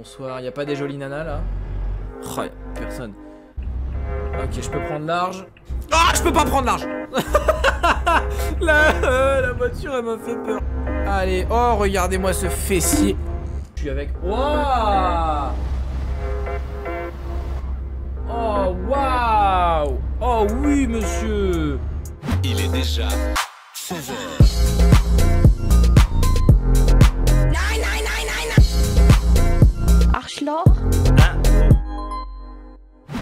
Bonsoir, y a pas des jolies nanas là Oh, personne. Ok, je peux prendre large. Ah, je peux pas prendre large la, euh, la voiture, elle m'a fait peur. Allez, oh, regardez-moi ce fessier. Je suis avec... Waouh Oh, waouh Oh oui, monsieur Il est déjà 16h. Arschloch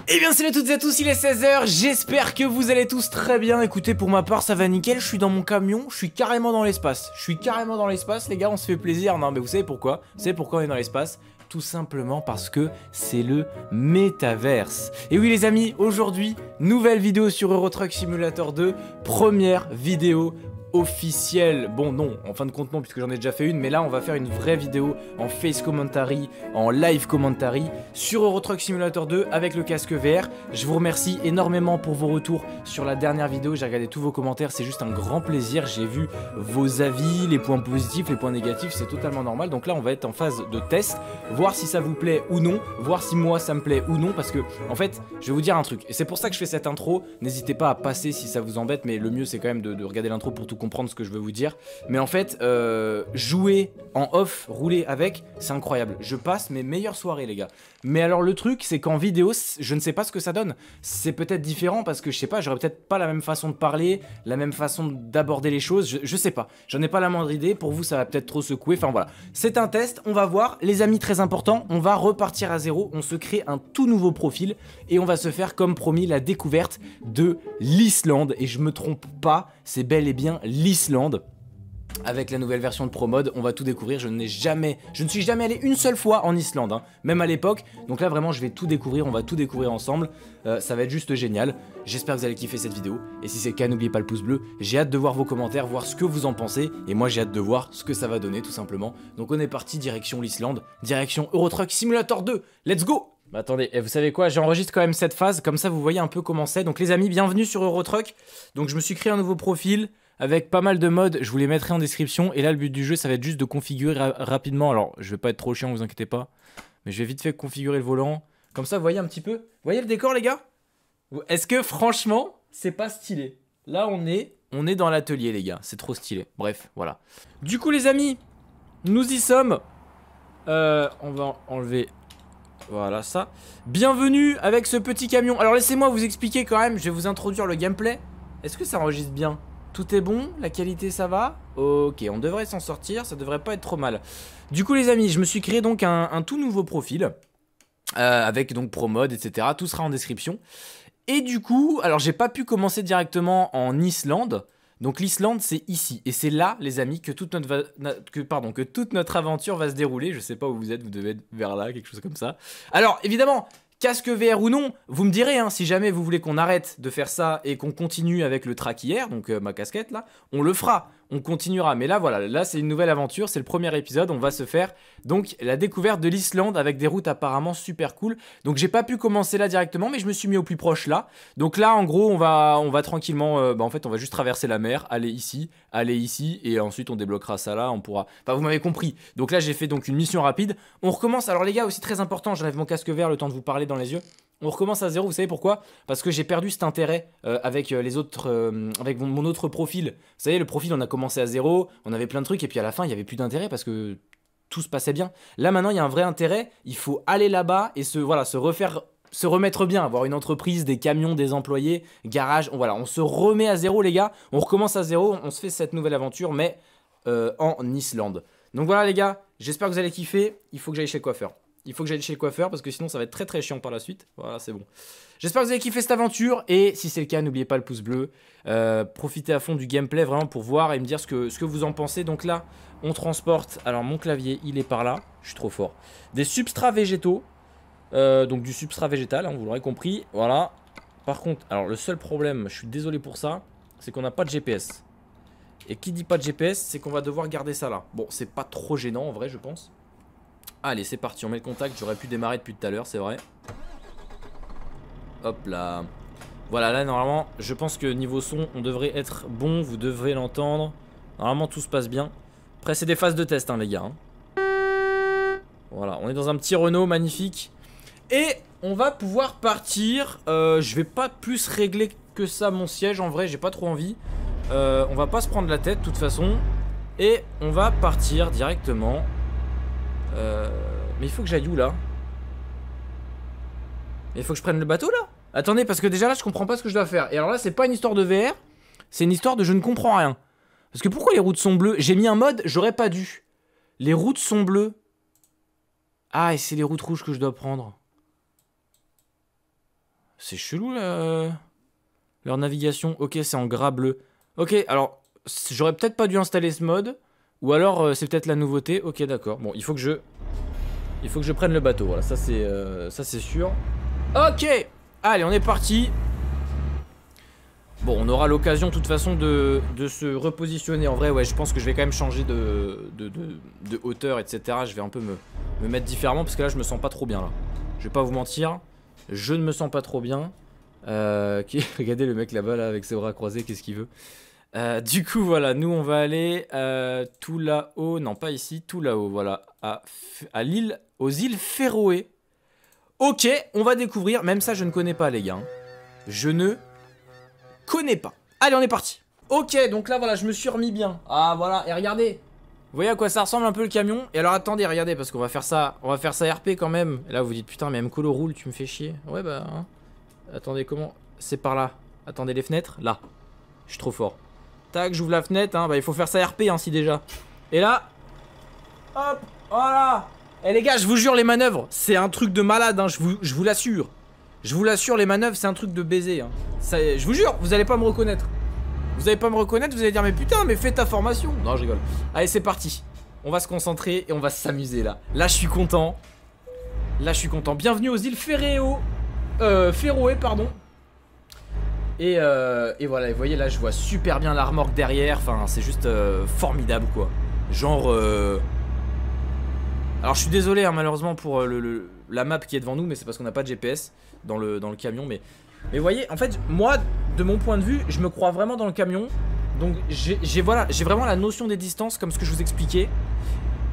Eh bien salut à toutes et à tous, il est 16h, j'espère que vous allez tous très bien. Écoutez, pour ma part ça va nickel, je suis dans mon camion, je suis carrément dans l'espace. Je suis carrément dans l'espace, les gars, on se fait plaisir. Non mais vous savez pourquoi? Vous savez pourquoi on est dans l'espace? Tout simplement parce que c'est le métaverse. Et oui les amis, aujourd'hui, nouvelle vidéo sur Euro Truck Simulator 2, première vidéo officielle. Bon non, en fin de compte non puisque j'en ai déjà fait une, mais là on va faire une vraie vidéo en face commentary, en live commentary sur Euro Truck Simulator 2 avec le casque VR. Je vous remercie énormément pour vos retours sur la dernière vidéo, j'ai regardé tous vos commentaires, c'est juste un grand plaisir, j'ai vu vos avis, les points positifs, les points négatifs, c'est totalement normal. Donc là on va être en phase de test, voir si ça vous plaît ou non, voir si moi ça me plaît ou non parce que en fait, je vais vous dire un truc et c'est pour ça que je fais cette intro. N'hésitez pas à passer si ça vous embête mais le mieux c'est quand même de, de regarder l'intro pour tout comprendre ce que je veux vous dire. Mais en fait, euh, jouer en off, rouler avec, c'est incroyable. Je passe mes meilleures soirées, les gars. Mais alors le truc, c'est qu'en vidéo, je ne sais pas ce que ça donne. C'est peut-être différent parce que je sais pas, j'aurais peut-être pas la même façon de parler, la même façon d'aborder les choses. Je, je sais pas. J'en ai pas la moindre idée. Pour vous, ça va peut-être trop secouer. Enfin voilà. C'est un test. On va voir. Les amis, très important, on va repartir à zéro. On se crée un tout nouveau profil et on va se faire, comme promis, la découverte de l'Islande. Et je me trompe pas, c'est bel et bien l'Islande avec la nouvelle version de ProMode, on va tout découvrir. Je n'ai jamais, je ne suis jamais allé une seule fois en Islande, hein, même à l'époque. Donc là, vraiment, je vais tout découvrir. On va tout découvrir ensemble. Euh, ça va être juste génial. J'espère que vous allez kiffer cette vidéo. Et si c'est le cas, n'oubliez pas le pouce bleu. J'ai hâte de voir vos commentaires, voir ce que vous en pensez. Et moi, j'ai hâte de voir ce que ça va donner, tout simplement. Donc on est parti direction l'Islande, direction Eurotruck Simulator 2. Let's go bah attendez, et vous savez quoi, j'enregistre quand même cette phase, comme ça vous voyez un peu comment c'est. Donc les amis, bienvenue sur Eurotruck. Donc je me suis créé un nouveau profil avec pas mal de modes, je vous les mettrai en description. Et là, le but du jeu, ça va être juste de configurer ra rapidement. Alors, je vais pas être trop chiant, vous inquiétez pas. Mais je vais vite fait configurer le volant. Comme ça, vous voyez un petit peu. Vous voyez le décor, les gars? Est-ce que, franchement, c'est pas stylé? Là, on est, on est dans l'atelier, les gars. C'est trop stylé. Bref, voilà. Du coup, les amis, nous y sommes. Euh, on va enlever voilà ça. Bienvenue avec ce petit camion. Alors laissez-moi vous expliquer quand même, je vais vous introduire le gameplay. Est-ce que ça enregistre bien? Tout est bon La qualité ça va Ok, on devrait s'en sortir, ça devrait pas être trop mal. Du coup les amis, je me suis créé donc un, tout nouveau profil. Euh, avec donc ProMode, etc. Tout sera en description. Et du coup, alors j'ai pas pu commencer directement en Islande. Donc l'Islande c'est ici et c'est là les amis que toute notre que toute notre aventure va se dérouler. Je sais pas où vous êtes, vous devez être vers là, quelque chose comme ça. Alors évidemment, Casque VR ou non, vous me direz, hein, si jamais vous voulez qu'on arrête de faire ça et qu'on continue avec le track hier, donc euh, ma casquette là, on le fera, on continuera. Mais là voilà, là c'est une nouvelle aventure, c'est le premier épisode, on va se faire donc la découverte de l'Islande avec des routes apparemment super cool. Donc j'ai pas pu commencer là directement, mais je me suis mis au plus proche là. Donc là en gros on va, on va tranquillement, euh, bah, en fait on va juste traverser la mer, aller ici, aller ici, et ensuite on débloquera ça là, on pourra... Enfin vous m'avez compris. Donc là j'ai fait donc une mission rapide. On recommence, alors les gars aussi très important, j'enlève mon casque vert le temps de vous parler dans les yeux. On recommence à zéro, vous savez pourquoi? Parce que j'ai perdu cet intérêt euh, avec euh, les autres, euh, avec mon, autre profil. Vous savez, le profil, on a commencé à zéro, on avait plein de trucs, et puis à la fin, il y avait plus d'intérêt parce que tout se passait bien. Là, maintenant, il y a un vrai intérêt. Il faut aller là-bas et se, voilà, se refaire, se remettre bien, avoir une entreprise, des camions, des employés, garage. On, voilà, on se remet à zéro, les gars. On recommence à zéro. On se fait cette nouvelle aventure, mais en Islande. Donc voilà, les gars. J'espère que vous allez kiffer. Il faut que j'aille chez le coiffeur. Il faut que j'aille chez le coiffeur parce que sinon ça va être très très chiant par la suite. Voilà, c'est bon. J'espère que vous avez kiffé cette aventure et si c'est le cas, n'oubliez pas le pouce bleu. Euh, profitez à fond du gameplay vraiment pour voir et me dire ce que, vous en pensez. Donc là, on transporte. Alors mon clavier, il est par là. Je suis trop fort. Des substrats végétaux. Euh, donc du substrat végétal, hein, vous l'aurez compris. Voilà. Par contre, alors le seul problème, je suis désolé pour ça, c'est qu'on n'a pas de GPS. Et qui dit pas de GPS, c'est qu'on va devoir garder ça là. Bon, c'est pas trop gênant en vrai, je pense. Allez, c'est parti, on met le contact. J'aurais pu démarrer depuis tout à l'heure, c'est vrai. Hop là. Voilà, là, normalement, je pense que niveau son, on devrait être bon. Vous devrez l'entendre. Normalement, tout se passe bien. Après, c'est des phases de test, hein, les gars. Hein. Voilà, on est dans un petit Renault magnifique. Et on va pouvoir partir. Euh, je vais pas plus régler que ça mon siège en vrai, j'ai pas trop envie. Euh, on va pas se prendre la tête de toute façon. Et on va partir directement. Euh, mais il faut que j'aille où là? Il faut que je prenne le bateau là? Attendez, parce que déjà là je comprends pas ce que je dois faire. Et alors là, c'est pas une histoire de VR, c'est une histoire de je ne comprends rien. Parce que pourquoi les routes sont bleues? J'ai mis un mode, j'aurais pas dû. Les routes sont bleues. Ah, et c'est les routes rouges que je dois prendre. C'est chelou là. Leur navigation. Ok, c'est en gras bleu. Ok, alors j'aurais peut-être pas dû installer ce mode. Ou alors euh, c'est peut-être la nouveauté. Ok, d'accord. Bon, il faut que je. Il faut que je prenne le bateau. Voilà, ça c'est euh, ça c'est sûr. Ok Allez, on est parti. Bon, on aura l'occasion de toute façon de, se repositionner. En vrai, ouais, je pense que je vais quand même changer de, hauteur, etc. Je vais un peu me, me, mettre différemment parce que là, je me sens pas trop bien là. Je vais pas vous mentir. Je ne me sens pas trop bien. Euh. Regardez le mec là-bas là, avec ses bras croisés, qu'est-ce qu'il veut. Euh, du coup, voilà, nous on va aller euh, tout là-haut, non pas ici, tout là-haut, voilà, à, l'île, aux îles Féroé. Ok, on va découvrir, même ça je ne connais pas les gars. Hein. Je ne connais pas. Allez, on est parti. Ok, donc là voilà, je me suis remis bien. Ah voilà, et regardez. Vous voyez à quoi ça ressemble un peu le camion? Et alors attendez, regardez, parce qu'on va faire ça, on va faire ça RP quand même. Là vous dites putain, mais Mcolo roule, tu me fais chier. Ouais bah, hein. attendez, comment? C'est par là. Attendez les fenêtres, là. Je suis trop fort. Tac, j'ouvre la fenêtre, hein. bah il faut faire ça RP ainsi déjà. Et là, hop, voilà. Et les gars, je vous jure les manœuvres, c'est un truc de malade, hein, je vous, vous l'assure. Je vous l'assure, les manœuvres, c'est un truc de baiser. Hein. Je vous jure, vous allez pas me reconnaître. Vous allez pas me reconnaître, vous allez dire, mais putain, mais fais ta formation. Non, je rigole. Allez, c'est parti. On va se concentrer et on va s'amuser là. Là, je suis content. Là, je suis content. Bienvenue aux îles Ferréo. Euh, Féroé, pardon. Et, euh, et, voilà, vous voyez là, je vois super bien la remorque derrière. Enfin, c'est juste euh, formidable quoi. Genre. Euh... Alors, je suis désolé hein, malheureusement pour la map qui est devant nous, mais c'est parce qu'on n'a pas de GPS dans le, dans le camion. Mais, vous voyez, en fait, moi, de mon point de vue, je me crois vraiment dans le camion. Donc, j'ai voilà, vraiment la notion des distances, comme ce que je vous expliquais.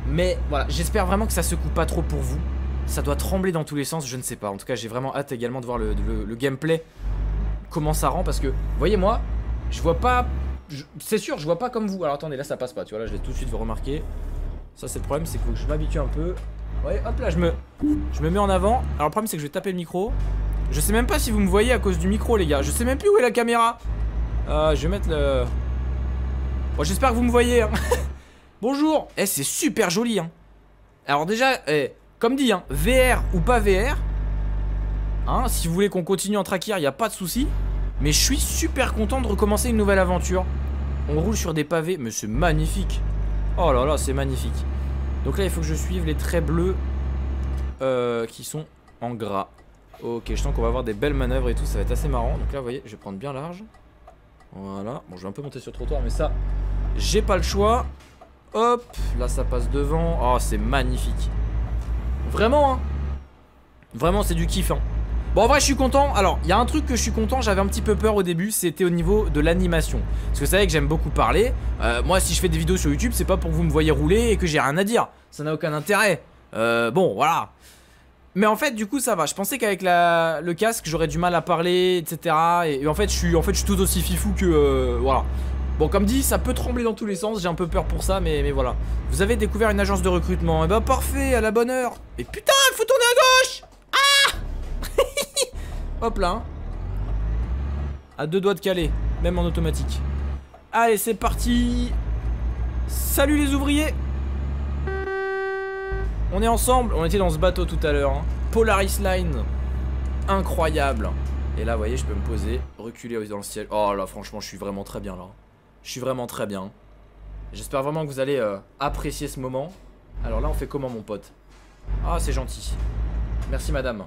Mais voilà, j'espère vraiment que ça secoue pas trop pour vous. Ça doit trembler dans tous les sens, je ne sais pas. En tout cas, j'ai vraiment hâte également de voir le, le gameplay comment ça rend parce que, voyez moi, je vois pas, c'est sûr, je vois pas comme vous. Alors attendez, là ça passe pas, tu vois, là je vais tout de suite vous remarquer. Ça c'est le problème, c'est que je m'habitue un peu. Ouais, hop là, je me, je me mets en avant. Alors le problème c'est que je vais taper le micro. Je sais même pas si vous me voyez à cause du micro les gars. Je sais même plus où est la caméra. Euh, je vais mettre le... Bon, j'espère que vous me voyez. Hein. Bonjour. Eh, c'est super joli. Hein. Alors déjà, eh, comme dit, hein, VR ou pas VR, si vous voulez qu'on continue en traquir, il n'y a pas de souci. Mais je suis super content de recommencer une nouvelle aventure. On roule sur des pavés, mais c'est magnifique. Oh là là, c'est magnifique. Donc là, il faut que je suive les traits bleus euh, qui sont en gras. Ok, je sens qu'on va avoir des belles manœuvres et tout, ça va être assez marrant. Donc là, vous voyez, je vais prendre bien large. Voilà. Bon, je vais un peu monter sur le trottoir, mais ça, j'ai pas le choix. Hop, là, ça passe devant. Oh, c'est magnifique. Vraiment, hein. Vraiment, c'est du kiff, hein. Bon en vrai je suis content, alors il y a un truc que je suis content, j'avais un petit peu peur au début, c'était au niveau de l'animation. Parce que vous savez que j'aime beaucoup parler, euh, moi si je fais des vidéos sur YouTube c'est pas pour que vous me voyez rouler et que j'ai rien à dire, ça n'a aucun intérêt. Euh, Bon voilà. Mais en fait du coup ça va, je pensais qu'avec le casque j'aurais du mal à parler etc et, en fait je suis en fait je suis tout aussi fifou que euh, voilà. Bon comme dit ça peut trembler dans tous les sens, j'ai un peu peur pour ça mais, voilà. Vous avez découvert une agence de recrutement, et bah parfait à la bonne heure. Et putain il faut tourner à gauche Hop là. À deux doigts de caler, même en automatique. Allez, c'est parti. Salut les ouvriers. On est ensemble. On était dans ce bateau tout à l'heure. Hein. Polaris Line. Incroyable. Et là, vous voyez, je peux me poser, reculer dans le ciel. Oh là, franchement, je suis vraiment très bien là. Je suis vraiment très bien. J'espère vraiment que vous allez euh, apprécier ce moment. Alors là, on fait comment, mon pote? Ah, c'est gentil. Merci, madame.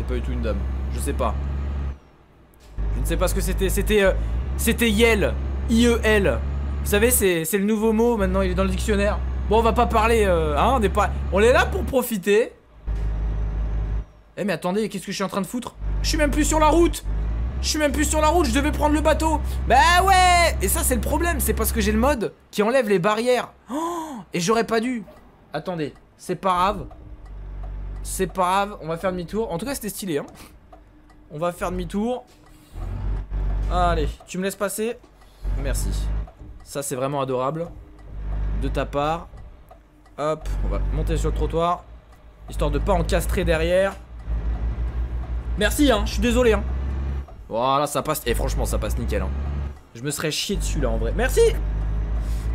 C'était pas du tout une dame. Je sais pas. Je ne sais pas ce que c'était. C'était. Euh, c'était Yel. I-E-L. Vous savez, c'est le nouveau mot. Maintenant, il est dans le dictionnaire. Bon, on va pas parler. Euh, hein, on est là pour profiter. Eh, mais attendez, qu'est-ce que je suis en train de foutre? Je suis même plus sur la route. Je suis même plus sur la route, je devais prendre le bateau Bah ouais Et ça c'est le problème, c'est parce que j'ai le mode qui enlève les barrières oh Et j'aurais pas dû Attendez, C'est pas grave. C'est pas grave, on va faire demi-tour. En tout cas, c'était stylé, hein. On va faire demi-tour. Allez, tu me laisses passer Merci. Ça, c'est vraiment adorable. De ta part. Hop, on va monter sur le trottoir. Histoire de pas encastrer derrière. Merci, hein, je suis désolé, hein. Voilà, ça passe. Et franchement, ça passe nickel, hein. Je me serais chié dessus, là, en vrai. Merci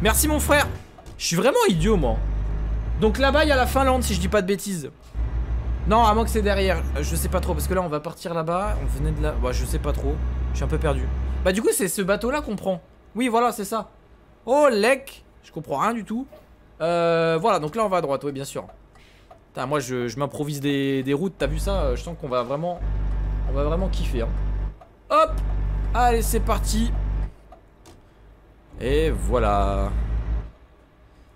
Merci, mon frère Je suis vraiment idiot, moi. Donc là-bas, il y a la Finlande, si je dis pas de bêtises. Non, à moins que c'est derrière. Euh, je sais pas trop, parce que là, on va partir là-bas. On venait de là. Bah, je sais pas trop. Je suis un peu perdu. Bah, du coup, c'est ce bateau-là qu'on prend. Oui, voilà, c'est ça. Oh, lec Je comprends rien du tout. Euh, voilà, donc là, on va à droite, oui, bien sûr. Putain, moi, je, m'improvise des, routes. T'as vu ça? Je sens qu'on va vraiment... On va vraiment kiffer, hein. Hop Allez, c'est parti. Et voilà.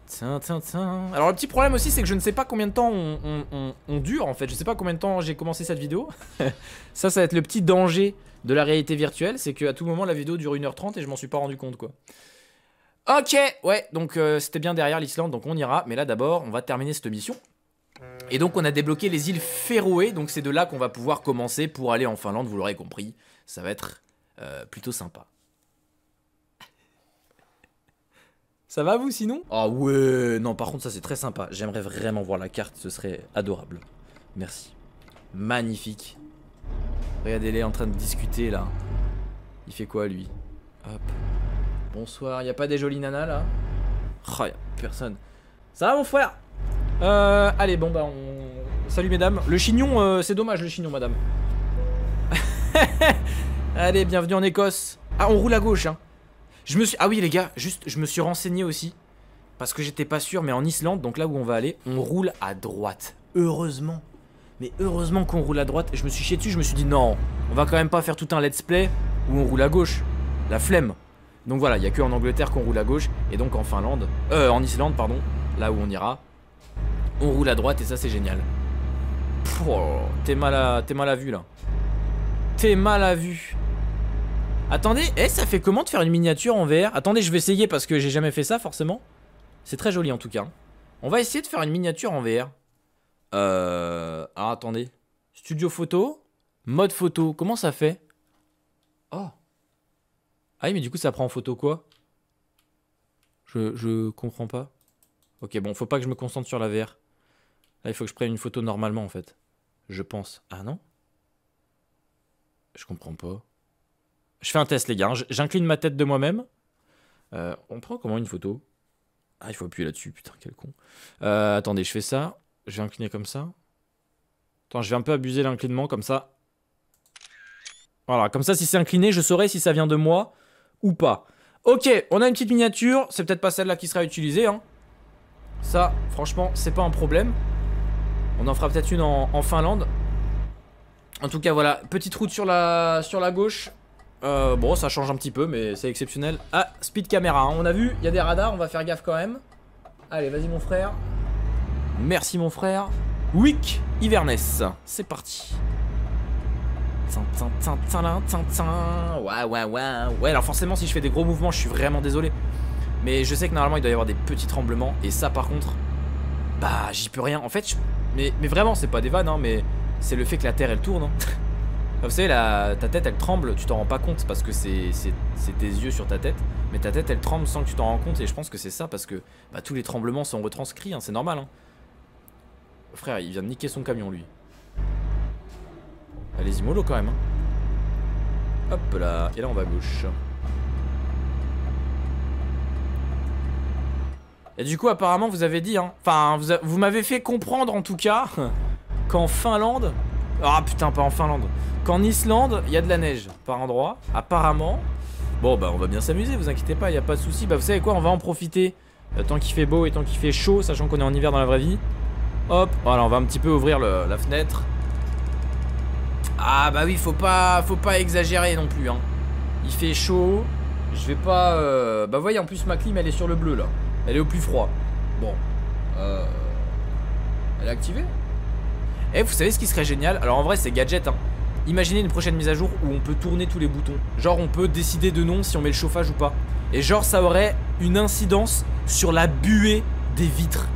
Tiens, tiens, tiens. Alors le petit problème aussi c'est que je ne sais pas combien de temps on, dure en fait. Je sais pas combien de temps j'ai commencé cette vidéo. ça, ça va être le petit danger de la réalité virtuelle. C'est qu'à tout moment la vidéo dure 1h30 et je m'en suis pas rendu compte quoi. Ok, ouais, donc euh, c'était bien derrière l'Islande, donc on ira. Mais là d'abord, on va terminer cette mission. Et donc on a débloqué les îles Féroé, donc c'est de là qu'on va pouvoir commencer pour aller en Finlande, vous l'aurez compris. Ça va être euh, plutôt sympa. Ça va vous sinon? Ah ouais, non par contre ça c'est très sympa. J'aimerais vraiment voir la carte, ce serait adorable. Merci. Magnifique. Regardez-les en train de discuter là. Il fait quoi lui? Hop. Bonsoir, y a pas des jolies nanas là? Oh personne. Ça va mon frère? Euh, allez bon bah on... Salut mesdames. Le chignon, euh, c'est dommage le chignon madame. allez, bienvenue en Écosse. Ah on roule à gauche hein. Ah oui les gars, juste, je me suis renseigné aussi. Parce que j'étais pas sûr, mais en Islande, donc là où on va aller, on roule à droite. Heureusement. Mais heureusement qu'on roule à droite. Je me suis chié dessus, je me suis dit non, on va quand même pas faire tout un let's play où on roule à gauche. La flemme. Donc voilà, il y a que en Angleterre qu'on roule à gauche. Et donc en Finlande, euh, en Islande, pardon, là où on ira, on roule à droite et ça c'est génial. Oh, t'es mal, à... mal à vue là. T'es mal à vue. Attendez, eh, ça fait comment de faire une miniature en VR Attendez, je vais essayer parce que j'ai jamais fait ça forcément. C'est très joli en tout cas. On va essayer de faire une miniature en VR. Euh... Ah, attendez. Studio photo Mode photo, comment ça fait? Oh Ah oui, mais du coup ça prend en photo quoi? Je, je comprends pas. Ok, bon, faut pas que je me concentre sur la VR. Là, il faut que je prenne une photo normalement en fait. Je pense. Ah non? Je comprends pas. Je fais un test, les gars. J'incline ma tête de moi-même. Euh, on prend comment une photo? Ah, il faut appuyer là-dessus. Putain, quel con. Euh, attendez, je fais ça. Je vais incliner comme ça. Attends, je vais un peu abuser l'inclinement comme ça. Voilà, comme ça, si c'est incliné, je saurai si ça vient de moi ou pas. Ok, on a une petite miniature. C'est peut-être pas celle-là qui sera utilisée. Hein. Ça, franchement, c'est pas un problème. On en fera peut-être une en, Finlande. En tout cas, voilà. Petite route sur la gauche. Euh, bon, ça change un petit peu, mais c'est exceptionnel. Ah, speed caméra, hein. on a vu, il y a des radars, on va faire gaffe quand même. Allez, vas-y mon frère. Merci mon frère. Wick Hiverness, c'est parti. Ouais, ouais, ouais. Ouais, alors forcément, si je fais des gros mouvements, je suis vraiment désolé. Mais je sais que normalement, il doit y avoir des petits tremblements. Et ça, par contre, bah, j'y peux rien. En fait, mais, mais vraiment, c'est pas des vannes, hein, mais c'est le fait que la Terre, elle tourne. Hein. Vous savez, la, ta tête elle tremble, tu t'en rends pas compte parce que c'est tes yeux sur ta tête, mais ta tête elle tremble sans que tu t'en rends compte et je pense que c'est ça parce que bah, tous les tremblements sont retranscrits, hein, c'est normal. Hein. Frère, il vient de niquer son camion lui. Allez-y mollo quand même. Hein. Hop là, et là on va à gauche. Et du coup apparemment vous avez dit, hein, enfin vous, vous m'avez fait comprendre en tout cas qu'en Finlande, ah putain pas en Finlande, qu'en Islande, il y a de la neige par endroit, apparemment. Bon, bah on va bien s'amuser, vous inquiétez pas, il a pas de souci. Bah vous savez quoi, on va en profiter euh, tant qu'il fait beau et tant qu'il fait chaud, sachant qu'on est en hiver dans la vraie vie. Hop, voilà, on va un petit peu ouvrir la fenêtre. Ah bah oui, faut pas, faut pas exagérer non plus. Hein. Il fait chaud, je vais pas... Euh... Bah voyez, en plus ma clim, elle est sur le bleu là. Elle est au plus froid. Bon. Euh... Elle est activée? Et eh, vous savez ce qui serait génial? Alors en vrai, c'est gadget, hein. Imaginez une prochaine mise à jour où on peut tourner tous les boutons. Genre on peut décider de non si on met le chauffage ou pas. Et genre ça aurait une incidence sur la buée des vitres.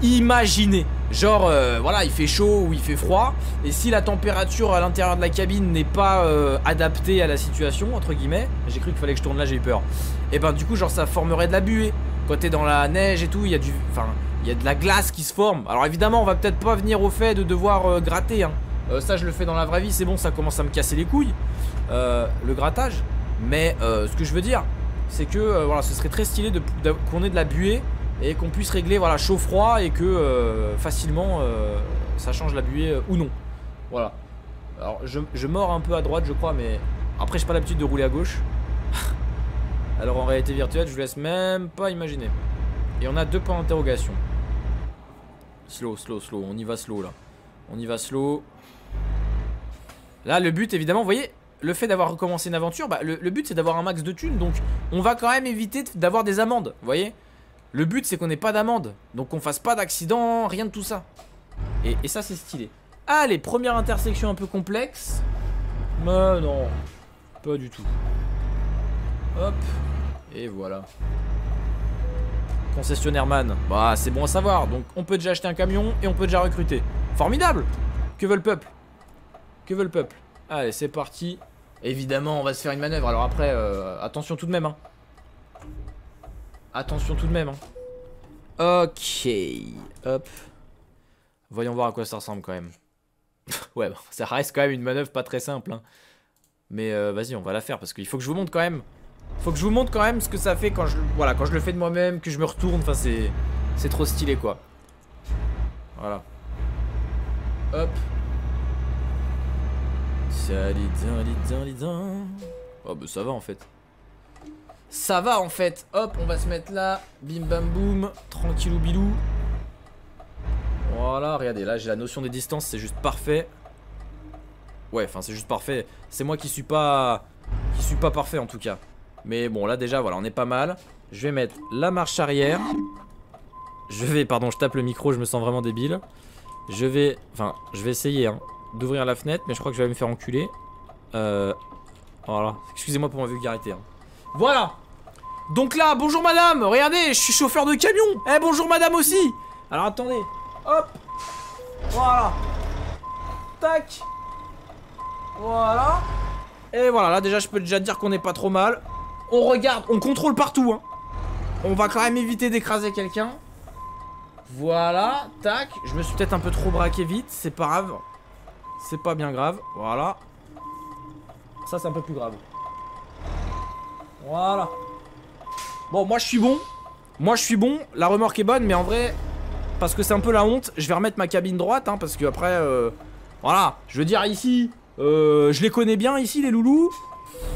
Imaginez, genre, euh, voilà, il fait chaud ou il fait froid, et si la température à l'intérieur de la cabine n'est pas euh, adaptée à la situation, entre guillemets, j'ai cru qu'il fallait que je tourne là, j'ai eu peur, et ben du coup, genre, ça formerait de la buée. Quand t'es dans la neige et tout, il y a du... Enfin, il y a de la glace qui se forme. Alors évidemment, on va peut-être pas venir au fait de devoir euh, gratter, hein. ça, je le fais dans la vraie vie, c'est bon, ça commence à me casser les couilles, le grattage. Mais ce que je veux dire, c'est que, voilà, ce serait très stylé qu'on ait de la buée et qu'on puisse régler voilà chaud-froid et que euh, facilement euh, ça change la buée euh, ou non. Voilà. Alors je, je, mords un peu à droite je crois mais après j'ai pas l'habitude de rouler à gauche. Alors en réalité virtuelle je vous laisse même pas imaginer. Et on a deux points d'interrogation. Slow, slow, slow, on y va slow là. On y va slow. Là le but évidemment, vous voyez, le fait d'avoir recommencé une aventure, bah, le, but c'est d'avoir un max de thunes. Donc on va quand même éviter d'avoir des amendes, vous voyez. Le but c'est qu'on n'ait pas d'amende. Donc qu'on fasse pas d'accident, rien de tout ça. Et, ça c'est stylé. Allez, première intersection un peu complexe Mais non Pas du tout. Hop. Et voilà Concessionnaire man Bah c'est bon à savoir Donc on peut déjà acheter un camion et on peut déjà recruter Formidable Que veut le peuple? Que veut le peuple? Allez c'est parti Évidemment on va se faire une manœuvre Alors après euh, attention tout de même hein Attention tout de même. Hein. Ok. Hop. Voyons voir à quoi ça ressemble quand même. ouais, ça reste quand même une manœuvre pas très simple. Hein. Mais euh, vas-y, on va la faire parce qu'il faut que je vous montre quand même. Faut que je vous montre quand même ce que ça fait quand je, voilà, quand je le fais de moi-même, que je me retourne. Enfin, c'est, trop stylé quoi. Voilà. Hop. Oh bah ça va en fait. Ça va en fait. Hop, on va se mettre là. Bim bam boum. Tranquillou bilou. Voilà, regardez, là j'ai la notion des distances, c'est juste parfait. Ouais, enfin c'est juste parfait. C'est moi qui suis pas qui suis pas parfait en tout cas. Mais bon, là déjà voilà, on est pas mal. Je vais mettre la marche arrière. Je vais, pardon, je tape le micro, je me sens vraiment débile. Je vais, enfin, je vais essayer hein, d'ouvrir la fenêtre, mais je crois que je vais me faire enculer. Euh, voilà, excusez-moi pour ma vulgarité. Hein. Voilà Donc là, bonjour madame Regardez, je suis chauffeur de camion Eh, bonjour madame aussi Alors attendez, hop Voilà Tac Voilà Et voilà, là déjà je peux déjà dire qu'on est pas trop mal. On regarde, on contrôle partout hein. On va quand même éviter d'écraser quelqu'un. Voilà, tac. Je me suis peut-être un peu trop braqué vite, c'est pas grave. C'est pas bien grave, voilà. Ça c'est un peu plus grave. Voilà. Bon, moi je suis bon. Moi je suis bon. La remorque est bonne, mais en vrai, parce que c'est un peu la honte, je vais remettre ma cabine droite, hein, parce que après, euh, voilà. Je veux dire ici, euh, je les connais bien ici, les loulous.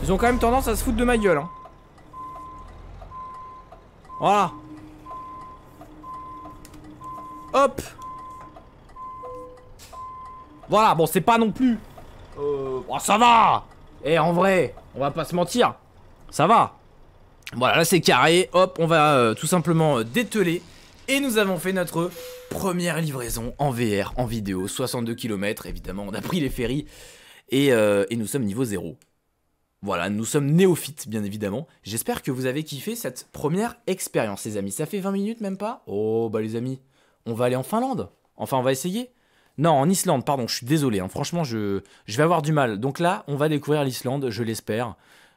Ils ont quand même tendance à se foutre de ma gueule. Hein. Voilà. Hop. Voilà, bon, c'est pas non plus... Euh... Oh, ça va Et en vrai, on va pas se mentir. Ça va Voilà, là c'est carré. Hop, on va euh, tout simplement euh, dételer. Et nous avons fait notre première livraison en VR, en vidéo. 62 km, évidemment. On a pris les ferries. Et, et nous sommes niveau 0. Voilà, nous sommes néophytes, bien évidemment. J'espère que vous avez kiffé cette première expérience, les amis. Ça fait 20 minutes, même pas? Oh, bah les amis, on va aller en Finlande. Enfin, on va essayer? Non, en Islande, pardon, je suis désolé. Hein. Franchement, je, je vais avoir du mal. Donc là, on va découvrir l'Islande, je l'espère.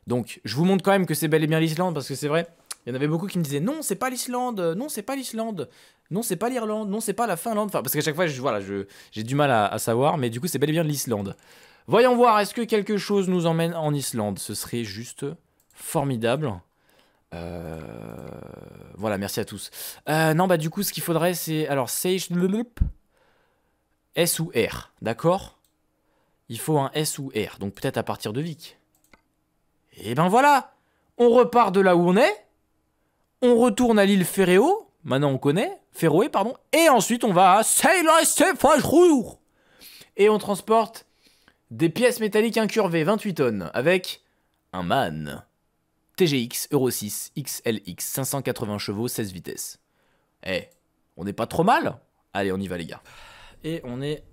Donc, je vous montre quand même que c'est bel et bien l'Islande, parce que c'est vrai, il y en avait beaucoup qui me disaient non, c'est pas l'Islande, non, c'est pas l'Islande, non, c'est pas l'Irlande, non, c'est pas la Finlande. Enfin, parce qu'à chaque fois, je, voilà, j'ai du mal à, savoir, mais du coup, c'est bel et bien l'Islande. Voyons voir, est-ce que quelque chose nous emmène en Islande? Ce serait juste formidable. Euh, voilà, merci à tous. Euh, non, bah du coup, ce qu'il faudrait, c'est... Alors, Sage... S ou R, d'accord? Il faut un S ou R, donc peut-être à partir de Vic. Et ben voilà On repart de là où on est, on retourne à l'île Ferréo, maintenant on connaît, Féroé, pardon, et ensuite on va à Sailor Et on transporte des pièces métalliques incurvées, 28 tonnes, avec un MAN. TGX Euro 6 XLX, 580 chevaux, 16 vitesses. Eh, on n'est pas trop mal? Allez, on y va les gars. Et on est...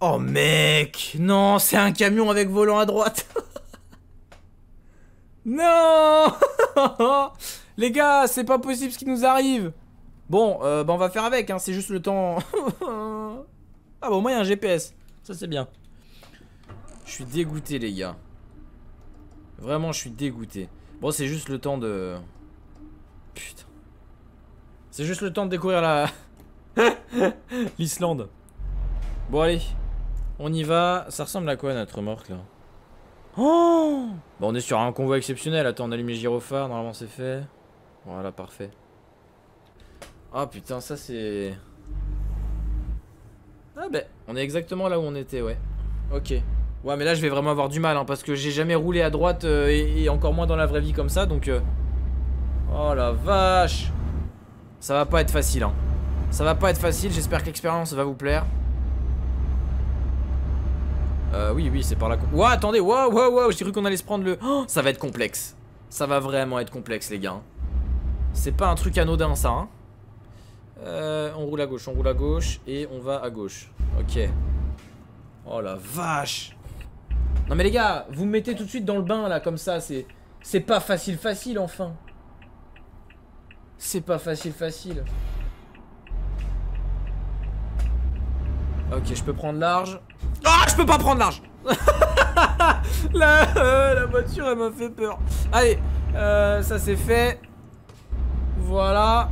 Oh mec Non, c'est un camion avec volant à droite Non Les gars, c'est pas possible ce qui nous arrive Bon, euh, bah on va faire avec, hein, c'est juste le temps... ah bon, moi il y a un GPS, ça c'est bien. Je suis dégoûté les gars. Vraiment, je suis dégoûté. Bon, c'est juste le temps de... Putain. C'est juste le temps de découvrir la... L'Islande. Bon, allez. On y va. Ça ressemble à quoi notre remorque là? Oh Bon, on est sur un convoi exceptionnel. Attends, on allume les gyrophares. Normalement, c'est fait. Voilà, parfait. Ah putain, ça c'est... Ah ben, on est exactement là où on était, ouais. Ok. Ouais, mais là, je vais vraiment avoir du mal, hein, parce que j'ai jamais roulé à droite, euh, et, encore moins dans la vraie vie comme ça, donc... Euh. Oh la vache Ça va pas être facile, hein. Ça va pas être facile, j'espère que l'expérience va vous plaire. Euh, oui, oui, c'est par là... Ouah, attendez, waouh, waouh, waouh, j'ai cru qu'on allait se prendre le... Oh, ça va être complexe. Ça va vraiment être complexe, les gars. C'est pas un truc anodin, ça, hein. Euh, on roule à gauche, on roule à gauche, et on va à gauche. Ok. Oh la vache Non mais les gars, vous me mettez tout de suite dans le bain, là, comme ça, c'est... C'est pas facile, facile, enfin. C'est pas facile, facile. Ok, je peux prendre large. Ah, je peux pas prendre large la, euh, la voiture, elle m'a fait peur. Allez, euh, ça c'est fait. Voilà.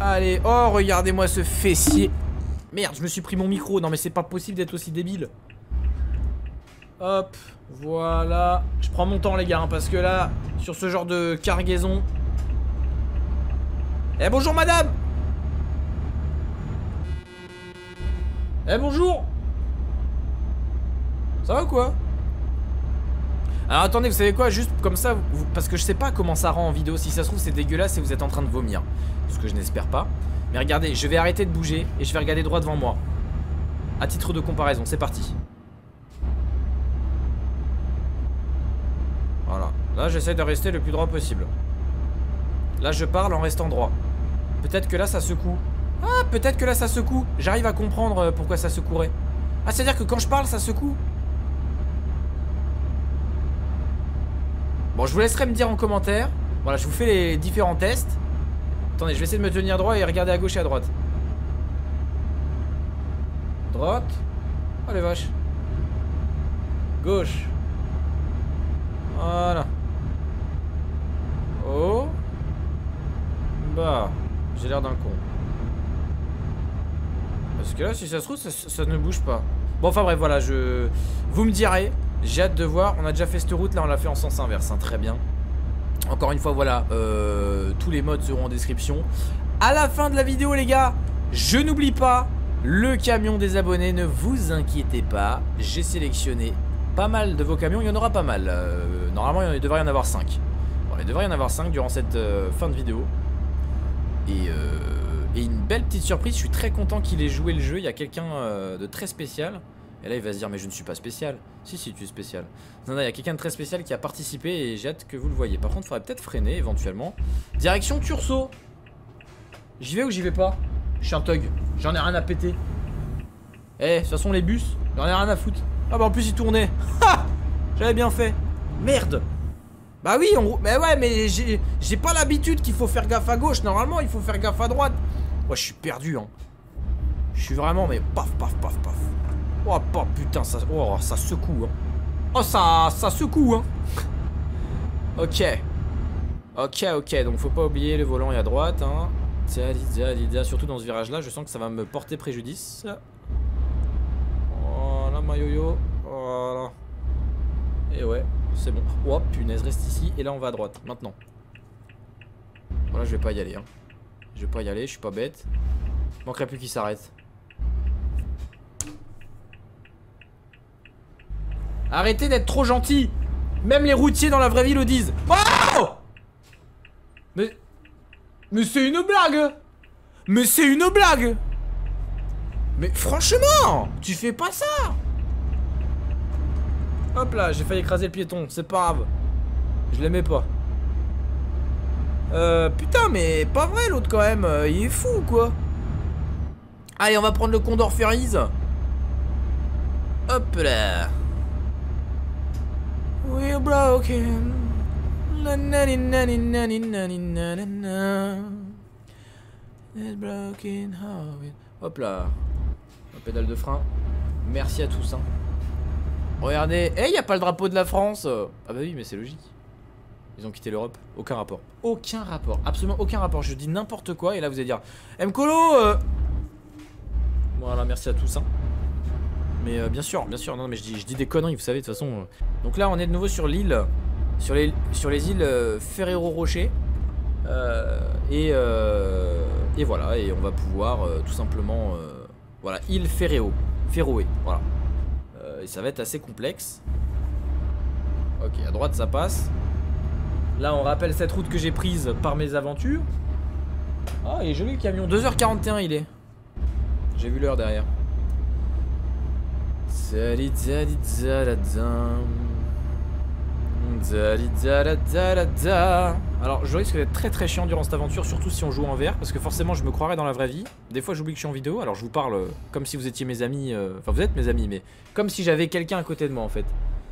Allez, oh, regardez-moi ce fessier. Merde, je me suis pris mon micro. Non, mais c'est pas possible d'être aussi débile. Hop, voilà. Je prends mon temps, les gars, hein, parce que là, sur ce genre de cargaison... Eh, bonjour, madame Eh, bonjour Ça va ou quoi? Alors attendez, vous savez quoi? Juste comme ça, parce que je sais pas comment ça rend en vidéo. Si ça se trouve, c'est dégueulasse et vous êtes en train de vomir. Ce que je n'espère pas. Mais regardez, je vais arrêter de bouger et je vais regarder droit devant moi. À titre de comparaison, c'est parti. Là, j'essaie de rester le plus droit possible. Là, je parle en restant droit. Peut-être que là, ça secoue. Ah, peut-être que là, ça secoue. J'arrive à comprendre euh, pourquoi ça secouerait. Ah, c'est-à-dire que quand je parle, ça secoue Bon, je vous laisserai me dire en commentaire. Voilà, je vous fais les différents tests. Attendez, je vais essayer de me tenir droit et regarder à gauche et à droite. Droite. Oh les. Gauche. Voilà. Oh. Bah. J'ai l'air d'un con. Parce que là, si ça se trouve, ça, ne bouge pas. Bon, enfin bref, voilà, je... Vous me direz. J'ai hâte de voir. On a déjà fait cette route, là, on l'a fait en sens inverse. Hein, très bien. Encore une fois, voilà, euh, tous les modes seront en description. À la fin de la vidéo, les gars, je n'oublie pas le camion des abonnés. Ne vous inquiétez pas, j'ai sélectionné pas mal de vos camions. Il y en aura pas mal. Euh, normalement, il devrait y en avoir 5. Bon, il devrait y en avoir 5 durant cette euh, fin de vidéo. Et, et, une belle petite surprise, je suis très content qu'il ait joué le jeu. Il y a quelqu'un de très spécial. Et là, il va se dire, mais je ne suis pas spécial. Si, si, tu es spécial. Non, non, il y a quelqu'un de très spécial qui a participé et j'ai hâte que vous le voyez. Par contre, il faudrait peut-être freiner éventuellement. Direction Turso. J'y vais ou j'y vais pas? Je suis un thug. J'en ai rien à péter. Eh, de toute façon, les bus, j'en ai rien à foutre. Ah bah en plus, il tournait. Ha J'avais bien fait. Merde. Bah oui, on... Mais ouais, mais j'ai pas l'habitude qu'il faut faire gaffe à gauche. Normalement, il faut faire gaffe à droite. Moi, je suis perdu, hein. Je suis vraiment, mais paf, paf, paf, paf. Oh, putain, ça, oh, ça secoue. Hein. Oh, ça, ça secoue. Hein. ok. Ok, ok. Donc, faut pas oublier le volant est à droite. Hein. Surtout dans ce virage-là, je sens que ça va me porter préjudice. Yo-yo. Voilà. Et ouais, c'est bon. Oh, punaise, reste ici. Et là, on va à droite. Maintenant. Voilà, je vais pas y aller. Hein. Je vais pas y aller, je suis pas bête. Manquerait plus qu'il s'arrête. Arrêtez d'être trop gentil Même les routiers dans la vraie vie le disent oh Mais... Mais c'est une blague Mais c'est une blague Mais franchement Tu fais pas ça Hop là, j'ai failli écraser le piéton, c'est pas grave. Je l'aimais pas. Euh, putain, mais pas vrai l'autre quand même, euh, il est fou quoi. Allez, on va prendre le Condor Ferries. Hop là. We're broken. Hop là. La pédale de frein. Merci à tous. Hein. Regardez. Eh, y a pas le drapeau de la France. Ah bah oui, mais c'est logique. Ils ont quitté l'Europe. Aucun rapport. Aucun rapport. Absolument aucun rapport. Je dis n'importe quoi et là vous allez dire Mkolo euh... Voilà, merci à tous. Hein. Mais euh, bien sûr, bien sûr. Non, mais je dis, je dis des conneries, vous savez, de toute façon. euh. Donc là, on est de nouveau sur l'île. Sur les, sur les îles euh, Ferrero Rocher. Euh, et, et voilà. Et on va pouvoir tout simplement. voilà, île Ferreo. Ferroé. Voilà. Ça va être assez complexe. Ok, à droite ça passe. Là, on rappelle cette route que j'ai prise par mes aventures. Ah, il est joli le camion. 2h41 il est. J'ai vu l'heure derrière. Zalidzalidzaladam. Zalidzaladzaladam. Alors, je risque d'être très très chiant durant cette aventure, surtout si on joue en VR, parce que forcément je me croirais dans la vraie vie. Des fois j'oublie que je suis en vidéo, alors je vous parle euh, comme si vous étiez mes amis, euh, enfin vous êtes mes amis, mais comme si j'avais quelqu'un à côté de moi en fait.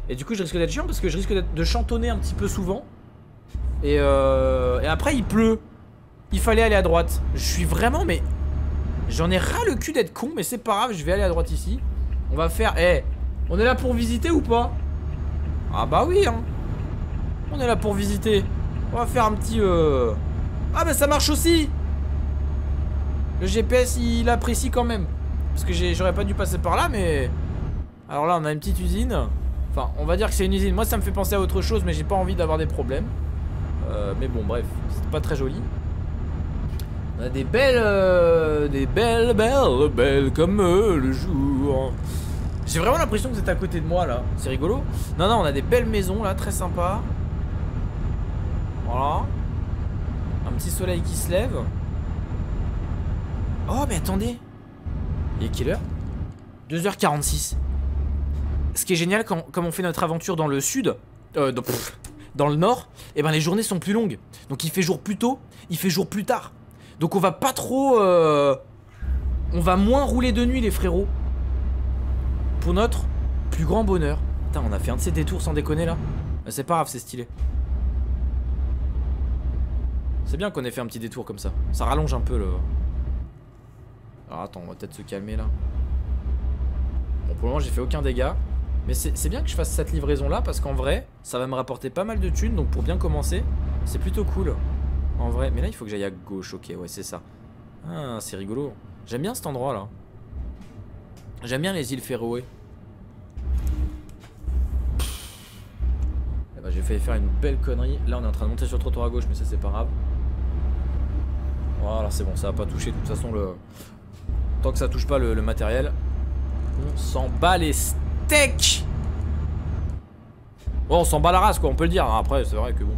Et du coup je risque d'être chiant parce que je risque de chantonner un petit peu souvent. Et, euh, et après il pleut. Il fallait aller à droite. Je suis vraiment, mais j'en ai ras le cul d'être con, mais c'est pas grave, je vais aller à droite ici. On va faire, eh, on est là pour visiter ou pas? Ah bah oui, hein. On est là pour visiter. On va faire un petit... Euh... Ah bah ça marche aussi Le GPS il apprécie quand même. Parce que j'aurais pas dû passer par là mais... Alors là on a une petite usine. Enfin on va dire que c'est une usine. Moi ça me fait penser à autre chose mais j'ai pas envie d'avoir des problèmes. Euh, mais bon bref, c'est pas très joli. On a des belles... euh, des belles, belles, belles comme le jour. J'ai vraiment l'impression que vous êtes à côté de moi là. C'est rigolo. Non non on a des belles maisons là, très sympa. Voilà. Un petit soleil qui se lève. Oh, mais attendez. Il est quelle heure? 2h46. Ce qui est génial, quand, comme on fait notre aventure dans le sud, euh, dans, le nord, et ben les journées sont plus longues. Donc il fait jour plus tôt, il fait jour plus tard. Donc on va pas trop... euh, on va moins rouler de nuit, les frérots. Pour notre plus grand bonheur. Putain, on a fait un de ces détours sans déconner là. C'est pas grave, c'est stylé. C'est bien qu'on ait fait un petit détour comme ça. Ça rallonge un peu le. Alors attends, on va peut-être se calmer là. Bon, pour le moment, j'ai fait aucun dégât. Mais c'est bien que je fasse cette livraison là parce qu'en vrai, ça va me rapporter pas mal de thunes. Donc pour bien commencer, c'est plutôt cool. En vrai. Mais là, il faut que j'aille à gauche. Ok, ouais, c'est ça. Ah, c'est rigolo. J'aime bien cet endroit là. J'aime bien les îles Féroé. Eh ben, j'ai failli faire une belle connerie. Là, on est en train de monter sur le trottoir à gauche, mais ça, c'est pas grave. Voilà, c'est bon, ça va pas toucher. De toute façon, le... tant que ça touche pas le, matériel, on s'en bat les steaks. Bon, on s'en bat la race, quoi, on peut le dire. Après, c'est vrai que bon.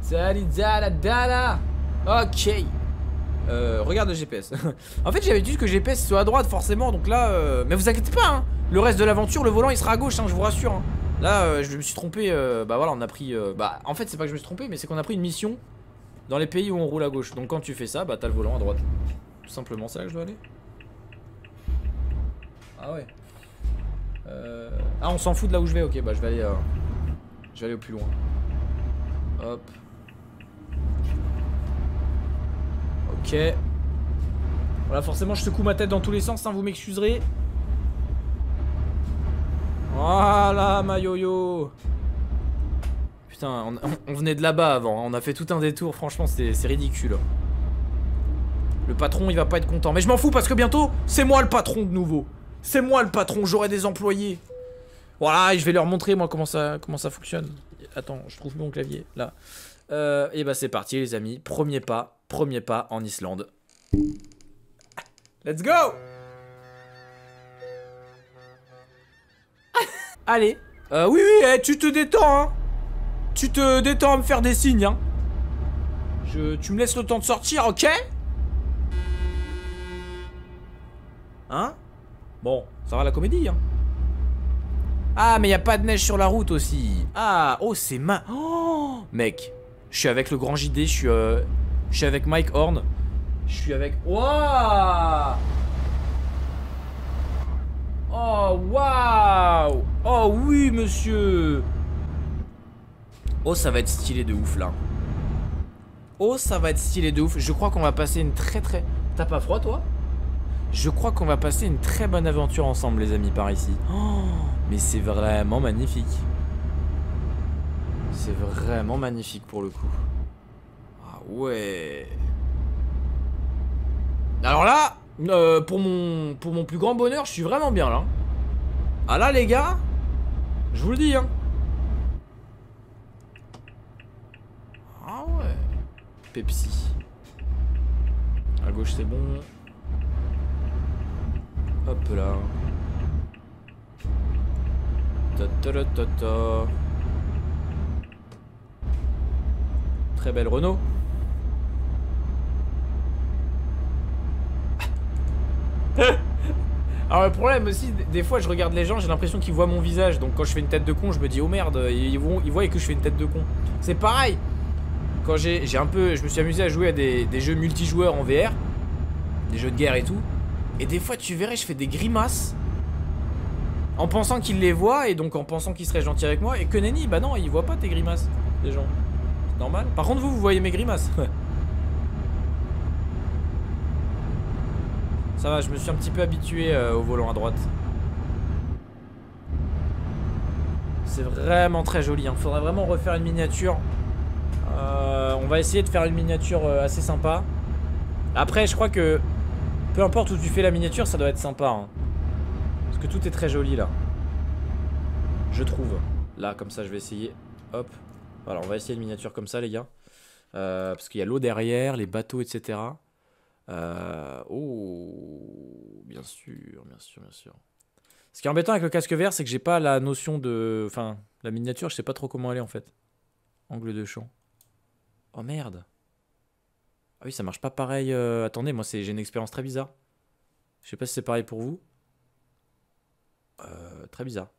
Salut, dala, dala. Ok. Euh, regarde le GPS. en fait, j'avais dit que le GPS soit à droite, forcément. Donc là, euh, mais vous inquiétez pas. Hein. Le reste de l'aventure, le volant, il sera à gauche, hein, je vous rassure. hein. Là, euh, je me suis trompé. bah voilà, on a pris. bah, en fait, c'est pas que je me suis trompé, mais c'est qu'on a pris une mission dans les pays où on roule à gauche. Donc quand tu fais ça, bah t'as le volant à droite. Tout simplement, c'est là que je dois aller. Ah ouais. Euh, Ah, on s'en fout de là où je vais. Ok, bah je vais aller. euh, Je vais aller au plus loin. Hop. Ok. Voilà, forcément, je secoue ma tête dans tous les sens, hein, vous m'excuserez. Voilà, ma yo-yo. On, venait de là-bas avant, hein, on a fait tout un détour, franchement, c'est c'est ridicule. Le patron, il va pas être content. Mais je m'en fous parce que bientôt, c'est moi le patron de nouveau. C'est moi le patron, j'aurai des employés. Voilà, et je vais leur montrer, moi, comment ça, comment ça fonctionne. Attends, je trouve mon clavier, là. Euh, et bah c'est parti, les amis. Premier pas, premier pas en Islande. Let's go Allez. Euh, oui, oui, eh, tu te détends, hein. Tu te détends à me faire des signes, hein. Je, tu me laisses le temps de sortir, ok? Hein? Bon, ça va la comédie, hein. Ah, mais y a pas de neige sur la route aussi. Ah, oh, c'est ma... Oh Mec, je suis avec le grand JD, je suis... euh, Je suis avec Mike Horn. Je suis avec... Waouh Oh, waouh Oh oui, monsieur Oh, ça va être stylé de ouf, là. Oh, ça va être stylé de ouf. Je crois qu'on va passer une très très... T'as pas froid, toi? Je crois qu'on va passer une très bonne aventure ensemble, les amis, par ici. Oh, mais c'est vraiment magnifique. C'est vraiment magnifique pour le coup. Ah ouais. Alors là, euh, pour, mon, pour mon plus grand bonheur, je suis vraiment bien là. Ah là, les gars, je vous le dis, hein. Ah ouais. Pepsi. À gauche, c'est bon. Hop là. Ta ta ta. Très belle Renault. Alors le problème aussi, des fois je regarde les gens, j'ai l'impression qu'ils voient mon visage. Donc quand je fais une tête de con, je me dis oh merde, ils, vont, ils voient que je fais une tête de con. C'est pareil. Quand j'ai un peu, je me suis amusé à jouer à des, des, jeux multijoueurs en VR, des jeux de guerre et tout. Et des fois tu verrais, je fais des grimaces. En pensant qu'ils les voient et donc en pensant qu'ils seraient gentils avec moi. Et que nenni, bah non, ils voient pas tes grimaces, les gens. C'est normal. Par contre vous, vous voyez mes grimaces. Ça va, je me suis un petit peu habitué euh, au volant à droite. C'est vraiment très joli. Hein. Faudrait vraiment refaire une miniature. Euh, on va essayer de faire une miniature euh, assez sympa. Après, je crois que peu importe où tu fais la miniature, ça doit être sympa. Hein. Parce que tout est très joli là. Je trouve. Là, comme ça, je vais essayer. Hop. Voilà, on va essayer une miniature comme ça, les gars. parce qu'il y a l'eau derrière, les bateaux, etc. Euh, oh, bien sûr, bien sûr, bien sûr. Ce qui est embêtant avec le casque vert, c'est que j'ai pas la notion de... Enfin, la miniature, je sais pas trop comment elle est en fait. Angle de champ. Oh merde. Ah oui, ça marche pas pareil. Euh, attendez, moi j'ai une expérience très bizarre. Je sais pas si c'est pareil pour vous. Euh, très bizarre.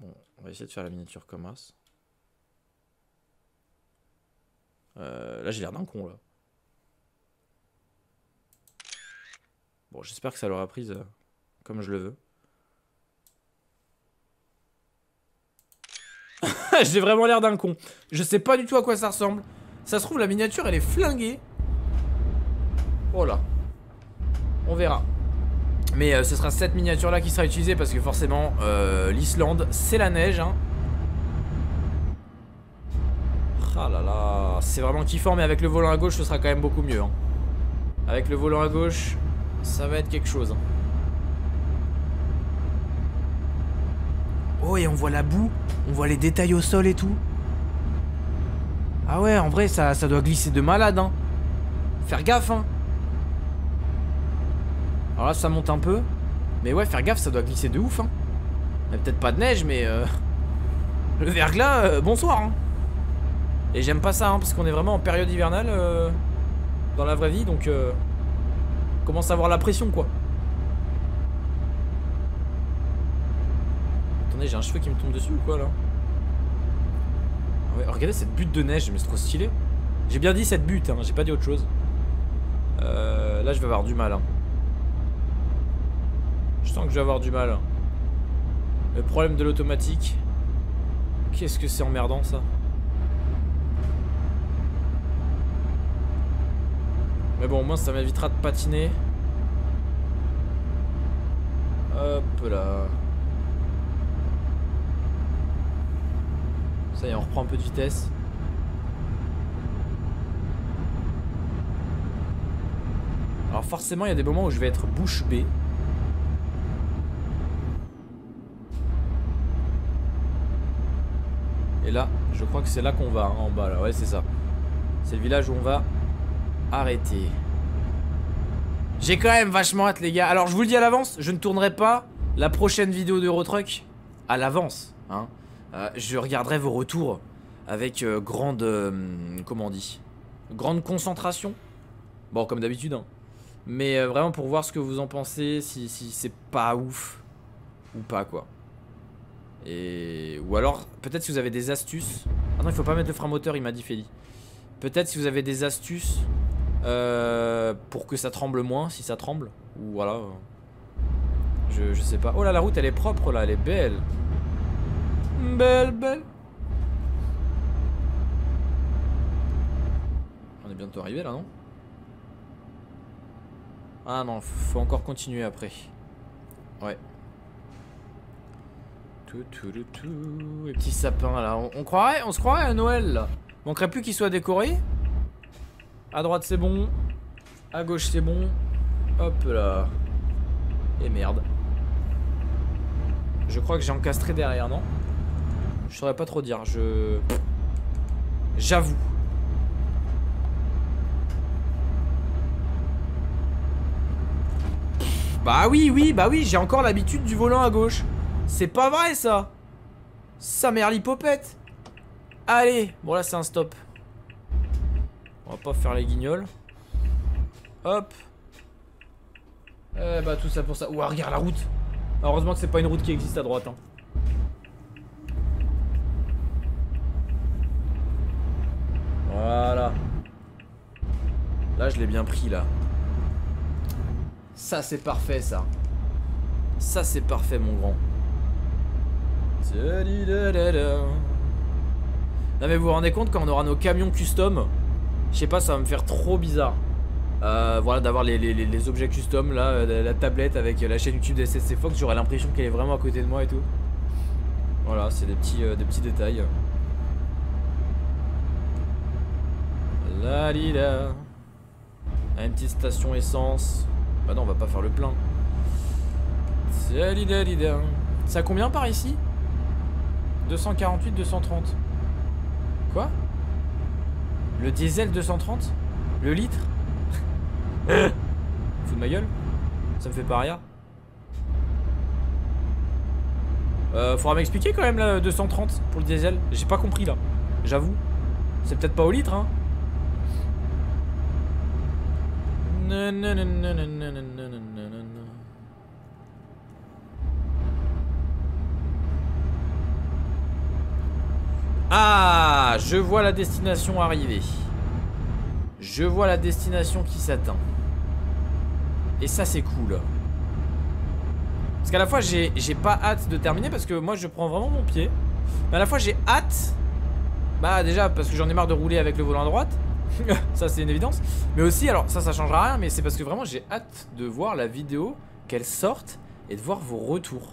Bon, on va essayer de faire la miniature comme ça. là, j'ai l'air d'un con là. Bon, j'espère que ça l'aura prise euh, comme je le veux. J'ai vraiment l'air d'un con. Je sais pas du tout à quoi ça ressemble. Ça se trouve, la miniature, elle est flinguée. Oh là. On verra. Mais euh, ce sera cette miniature-là qui sera utilisée parce que forcément, euh, l'Islande, c'est la neige. Hein. Ah là là. C'est vraiment kiffant, mais avec le volant à gauche, ce sera quand même beaucoup mieux. Hein. Avec le volant à gauche, ça va être quelque chose. Hein. Oh, et on voit la boue. On voit les détails au sol et tout. Ah ouais, en vrai, ça, ça doit glisser de malade. Hein. Faire gaffe, hein. Alors là, ça monte un peu. Mais ouais, faire gaffe, ça doit glisser de ouf, hein. peut-être pas de neige, mais... Euh... Le verglas, euh, bonsoir, hein. Et j'aime pas ça, hein, parce qu'on est vraiment en période hivernale euh, dans la vraie vie, donc... Euh, commence à avoir la pression quoi. Attendez, j'ai un cheveu qui me tombe dessus ou quoi là Regardez cette butte de neige, mais c'est trop stylé. J'ai bien dit cette butte, hein, j'ai pas dit autre chose. Euh, là, je vais avoir du mal. Hein. Je sens que je vais avoir du mal. Le problème de l'automatique. Qu'est-ce que c'est emmerdant ça Mais bon, au moins ça m'évitera de patiner. Hop là. Ça y est, on reprend un peu de vitesse. Alors forcément, il y a des moments où je vais être bouche bée. Et là, je crois que c'est là qu'on va, hein, en bas là. Ouais, c'est ça. C'est le village où on va arrêter. J'ai quand même vachement hâte les gars. Alors je vous le dis à l'avance, je ne tournerai pas la prochaine vidéo d'Eurotruck à l'avance. Hein. Euh, je regarderai vos retours avec euh, grande... Euh, comment on dit Grande concentration. Bon comme d'habitude. Hein. Mais vraiment pour voir ce que vous en pensez, si, si c'est pas ouf ou pas quoi. Et... Ou alors peut-être si vous avez des astuces. Ah non il faut pas mettre le frein moteur il m'a dit Feli. Peut-être si vous avez des astuces pour que ça tremble moins, si ça tremble. Ou voilà. Je, je sais pas. Oh là, la route, elle est propre là, elle est belle. Belle. est bientôt arrivé là, non? Ah non, faut encore continuer après. Ouais. Tout, tout, tout, tout. Les petits sapins là. On, on croirait, on se croirait à Noël là. Manquerait plus qu'il soit décoré. À droite c'est bon. À gauche c'est bon. Hop là. Et merde. Je crois que j'ai encastré derrière, non? Je saurais pas trop dire. Je. J'avoue. Bah oui, oui, bah oui, j'ai encore l'habitude du volant à gauche. C'est pas vrai ça Ça mère l'hypopète Allez, bon là c'est un stop. On va pas faire les guignols. Hop. Eh bah tout ça pour ça. Ouah, regarde la route. Heureusement que c'est pas une route qui existe à droite. Hein. Voilà. Là, je l'ai bien pris, là. Ça, c'est parfait, ça. Ça, c'est parfait, mon grand. Non, mais vous vous rendez compte quand on aura nos camions custom? Je sais pas, ça va me faire trop bizarre. Euh, voilà, d'avoir les, objets custom, là, euh, la tablette avec la chaîne YouTube d'SSC Fox, j'aurais l'impression qu'elle est vraiment à côté de moi et tout. Voilà, c'est euh, des petits détails. La lila. Une petite station essence. Bah non, on va pas faire le plein. Ça combien par ici? 248, 230. Quoi? Le diesel 230 Le litre? Fous de ma gueule Ça me fait pas rien. Euh, faudra m'expliquer quand même là 230 pour le diesel. J'ai pas compris là. J'avoue. C'est peut-être pas au litre hein. Ah, je vois la destination arriver. Je vois la destination qui s'atteint. Et ça c'est cool Parce qu'à la fois j'ai pas hâte de terminer Parce que moi je prends vraiment mon pied Mais à la fois j'ai hâte Bah déjà parce que j'en ai marre de rouler avec le volant à droite Ça c'est une évidence Mais aussi alors ça ça changera rien Mais c'est parce que vraiment j'ai hâte de voir la vidéo Qu'elle sorte Et de voir vos retours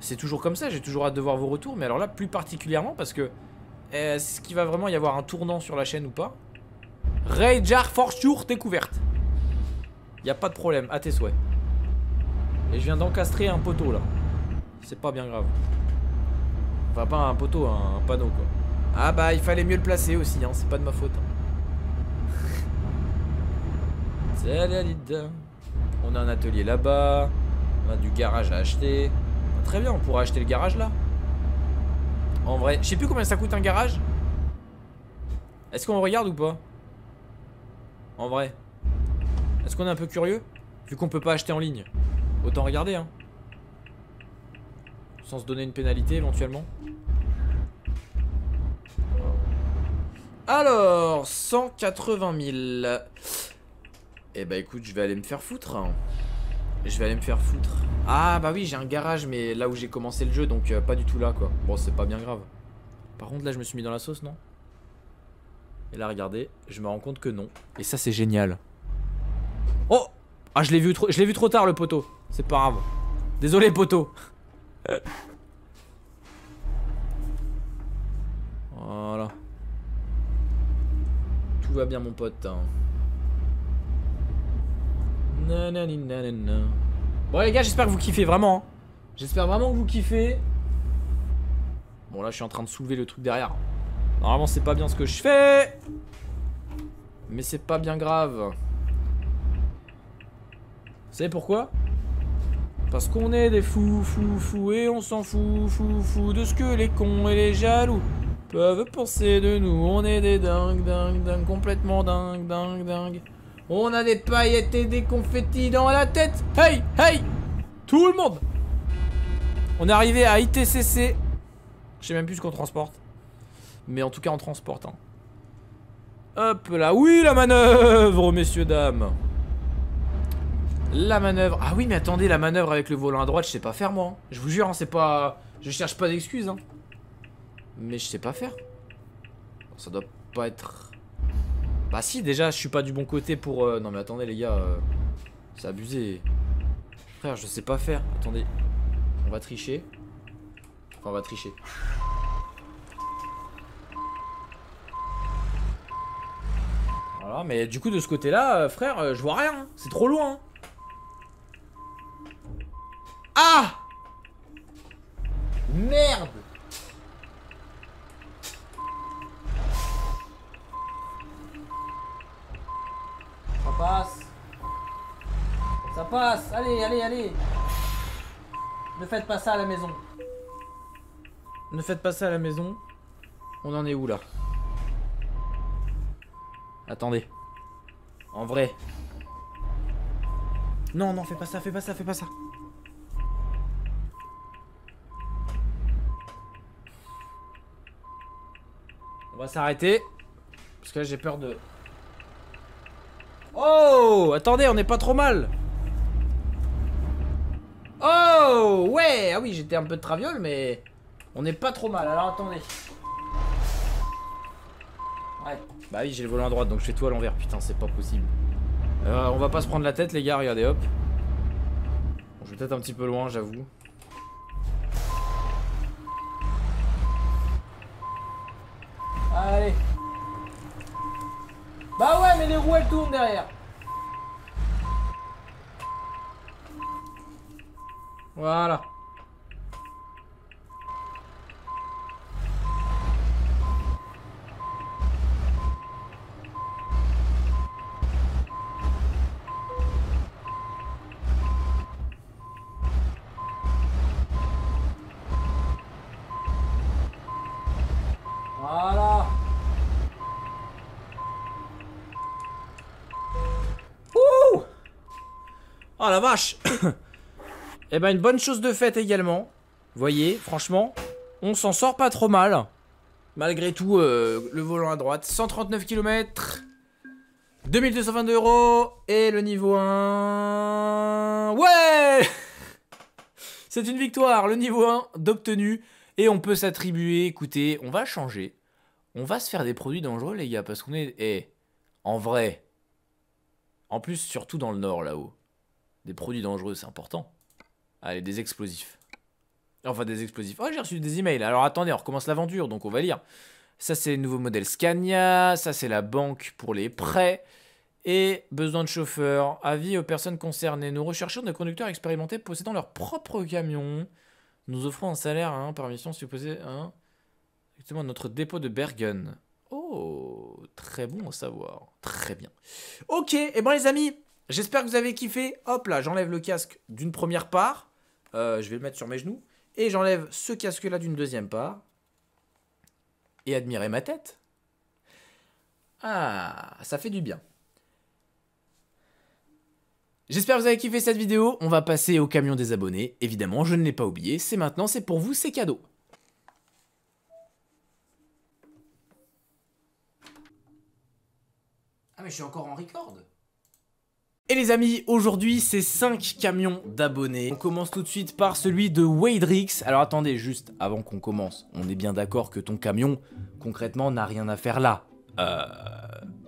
C'est toujours comme ça j'ai toujours hâte de voir vos retours Mais alors là plus particulièrement parce que Est-ce qu'il va vraiment y avoir un tournant sur la chaîne ou pas? Rajar for sure découverte y a pas de problème, à tes souhaits. Et je viens d'encastrer un poteau là. C'est pas bien grave. Enfin, pas un poteau, un panneau quoi. Ah bah, il fallait mieux le placer aussi, hein. c'est pas de ma faute. On a un atelier là-bas. On a du garage à acheter. Très bien, on pourra acheter le garage là. En vrai, je sais plus combien ça coûte un garage. Est-ce qu'on regarde ou pas? En vrai. Est-ce qu'on est un peu curieux? Vu qu'on peut pas acheter en ligne. Autant regarder, hein. Sans se donner une pénalité éventuellement. Alors, 180 000. Eh bah écoute, je vais aller me faire foutre. Je vais aller me faire foutre. Ah bah oui, j'ai un garage, mais là où j'ai commencé le jeu, donc euh, pas du tout là, quoi. Bon, c'est pas bien grave. Par contre, là, je me suis mis dans la sauce, non? Et là, regardez, je me rends compte que non. Et ça, c'est génial. Oh Ah je l'ai vu trop je vu trop tard le poteau. C'est pas grave. Désolé poteau. voilà. Tout va bien mon pote. Hein. Bon les gars j'espère que vous kiffez vraiment. Hein. J'espère vraiment que vous kiffez. Bon là je suis en train de soulever le truc derrière. Normalement c'est pas bien ce que je fais. Mais c'est pas bien grave. Vous savez pourquoi? Parce qu'on est des fous, fous, fous, et on s'en fout, fou, fou de ce que les cons et les jaloux peuvent penser de nous. On est des dingues, dingues, dingues, complètement dingues, dingues, dingues. On a des paillettes et des confettis dans la tête. Hey, hey Tout le monde On est arrivé à ITCC. Je sais même plus ce qu'on transporte. Mais en tout cas, on transporte. Hein. Hop là. Oui, la manœuvre, messieurs, dames. La manœuvre. Ah oui, mais attendez, la manœuvre avec le volant à droite, je sais pas faire moi. Hein. Je vous jure, hein, c'est pas. Je cherche pas d'excuses. Mais je sais pas faire. Ça doit pas être. Bah si, déjà, je suis pas du bon côté pour... euh, Non mais attendez les gars, euh, c'est abusé. Frère, je sais pas faire. Attendez, on va tricher. Enfin, on va tricher. Voilà, mais du coup, de ce côté-là, euh, frère, euh, je vois rien. C'est trop loin. Ah Merde passe. Ça passe. Allez, allez, allez. Ne faites pas ça à la maison. Ne faites pas ça à la maison. On en est où là? Attendez. En vrai. Non, non, fais pas ça, fais pas ça, fais pas ça. On va s'arrêter. Parce que là j'ai peur de... Oh Attendez, on n'est pas trop mal Oh Ouais Ah oui, j'étais un peu de traviole, mais... On n'est pas trop mal, alors attendez. Ouais. Bah oui, j'ai le volant à droite, donc je fais tout à l'envers. Putain, c'est pas possible. Euh, on va pas se prendre la tête, les gars, regardez, hop. Bon, je vais peut-être un petit peu loin, j'avoue. Les roues, elles tournent derrière. Voilà. La vache Eh ben une bonne chose de faite également. Voyez, franchement, on s'en sort pas trop mal. Malgré tout, euh, le volant à droite, 139 km, 2222 euros, et le niveau 1... Ouais C'est une victoire, le niveau 1 d'obtenu, et on peut s'attribuer, écoutez, on va changer. On va se faire des produits dangereux les gars, parce qu'on est... Eh, en vrai, en plus, surtout dans le nord là-haut, des produits dangereux, c'est important. Allez, des explosifs. Enfin, des explosifs. Oh, j'ai reçu des emails. Alors attendez, on recommence l'aventure, donc on va lire. Ça, c'est le nouveau modèle Scania. Ça, c'est la banque pour les prêts. Et besoin de chauffeurs. Avis aux personnes concernées. Nous recherchons des conducteurs expérimentés possédant leur propre camion. Nous offrons un salaire hein, par mission supposé. Hein, exactement, notre dépôt de Bergen. Oh, très bon à savoir. Très bien. Ok, et bon les amis, j'espère que vous avez kiffé. Hop là, j'enlève le casque d'une première part. Euh, je vais le mettre sur mes genoux. Et j'enlève ce casque-là d'une deuxième part. Et admirez ma tête. Ah, ça fait du bien. J'espère que vous avez kiffé cette vidéo. On va passer au camion des abonnés. Évidemment, je ne l'ai pas oublié. C'est maintenant, c'est pour vous, c'est cadeau. Ah mais je suis encore en record et les amis, aujourd'hui c'est 5 camions d'abonnés. On commence tout de suite par celui de Wadrix. Alors attendez, juste avant qu'on commence, on est bien d'accord que ton camion, concrètement, n'a rien à faire là. Euh...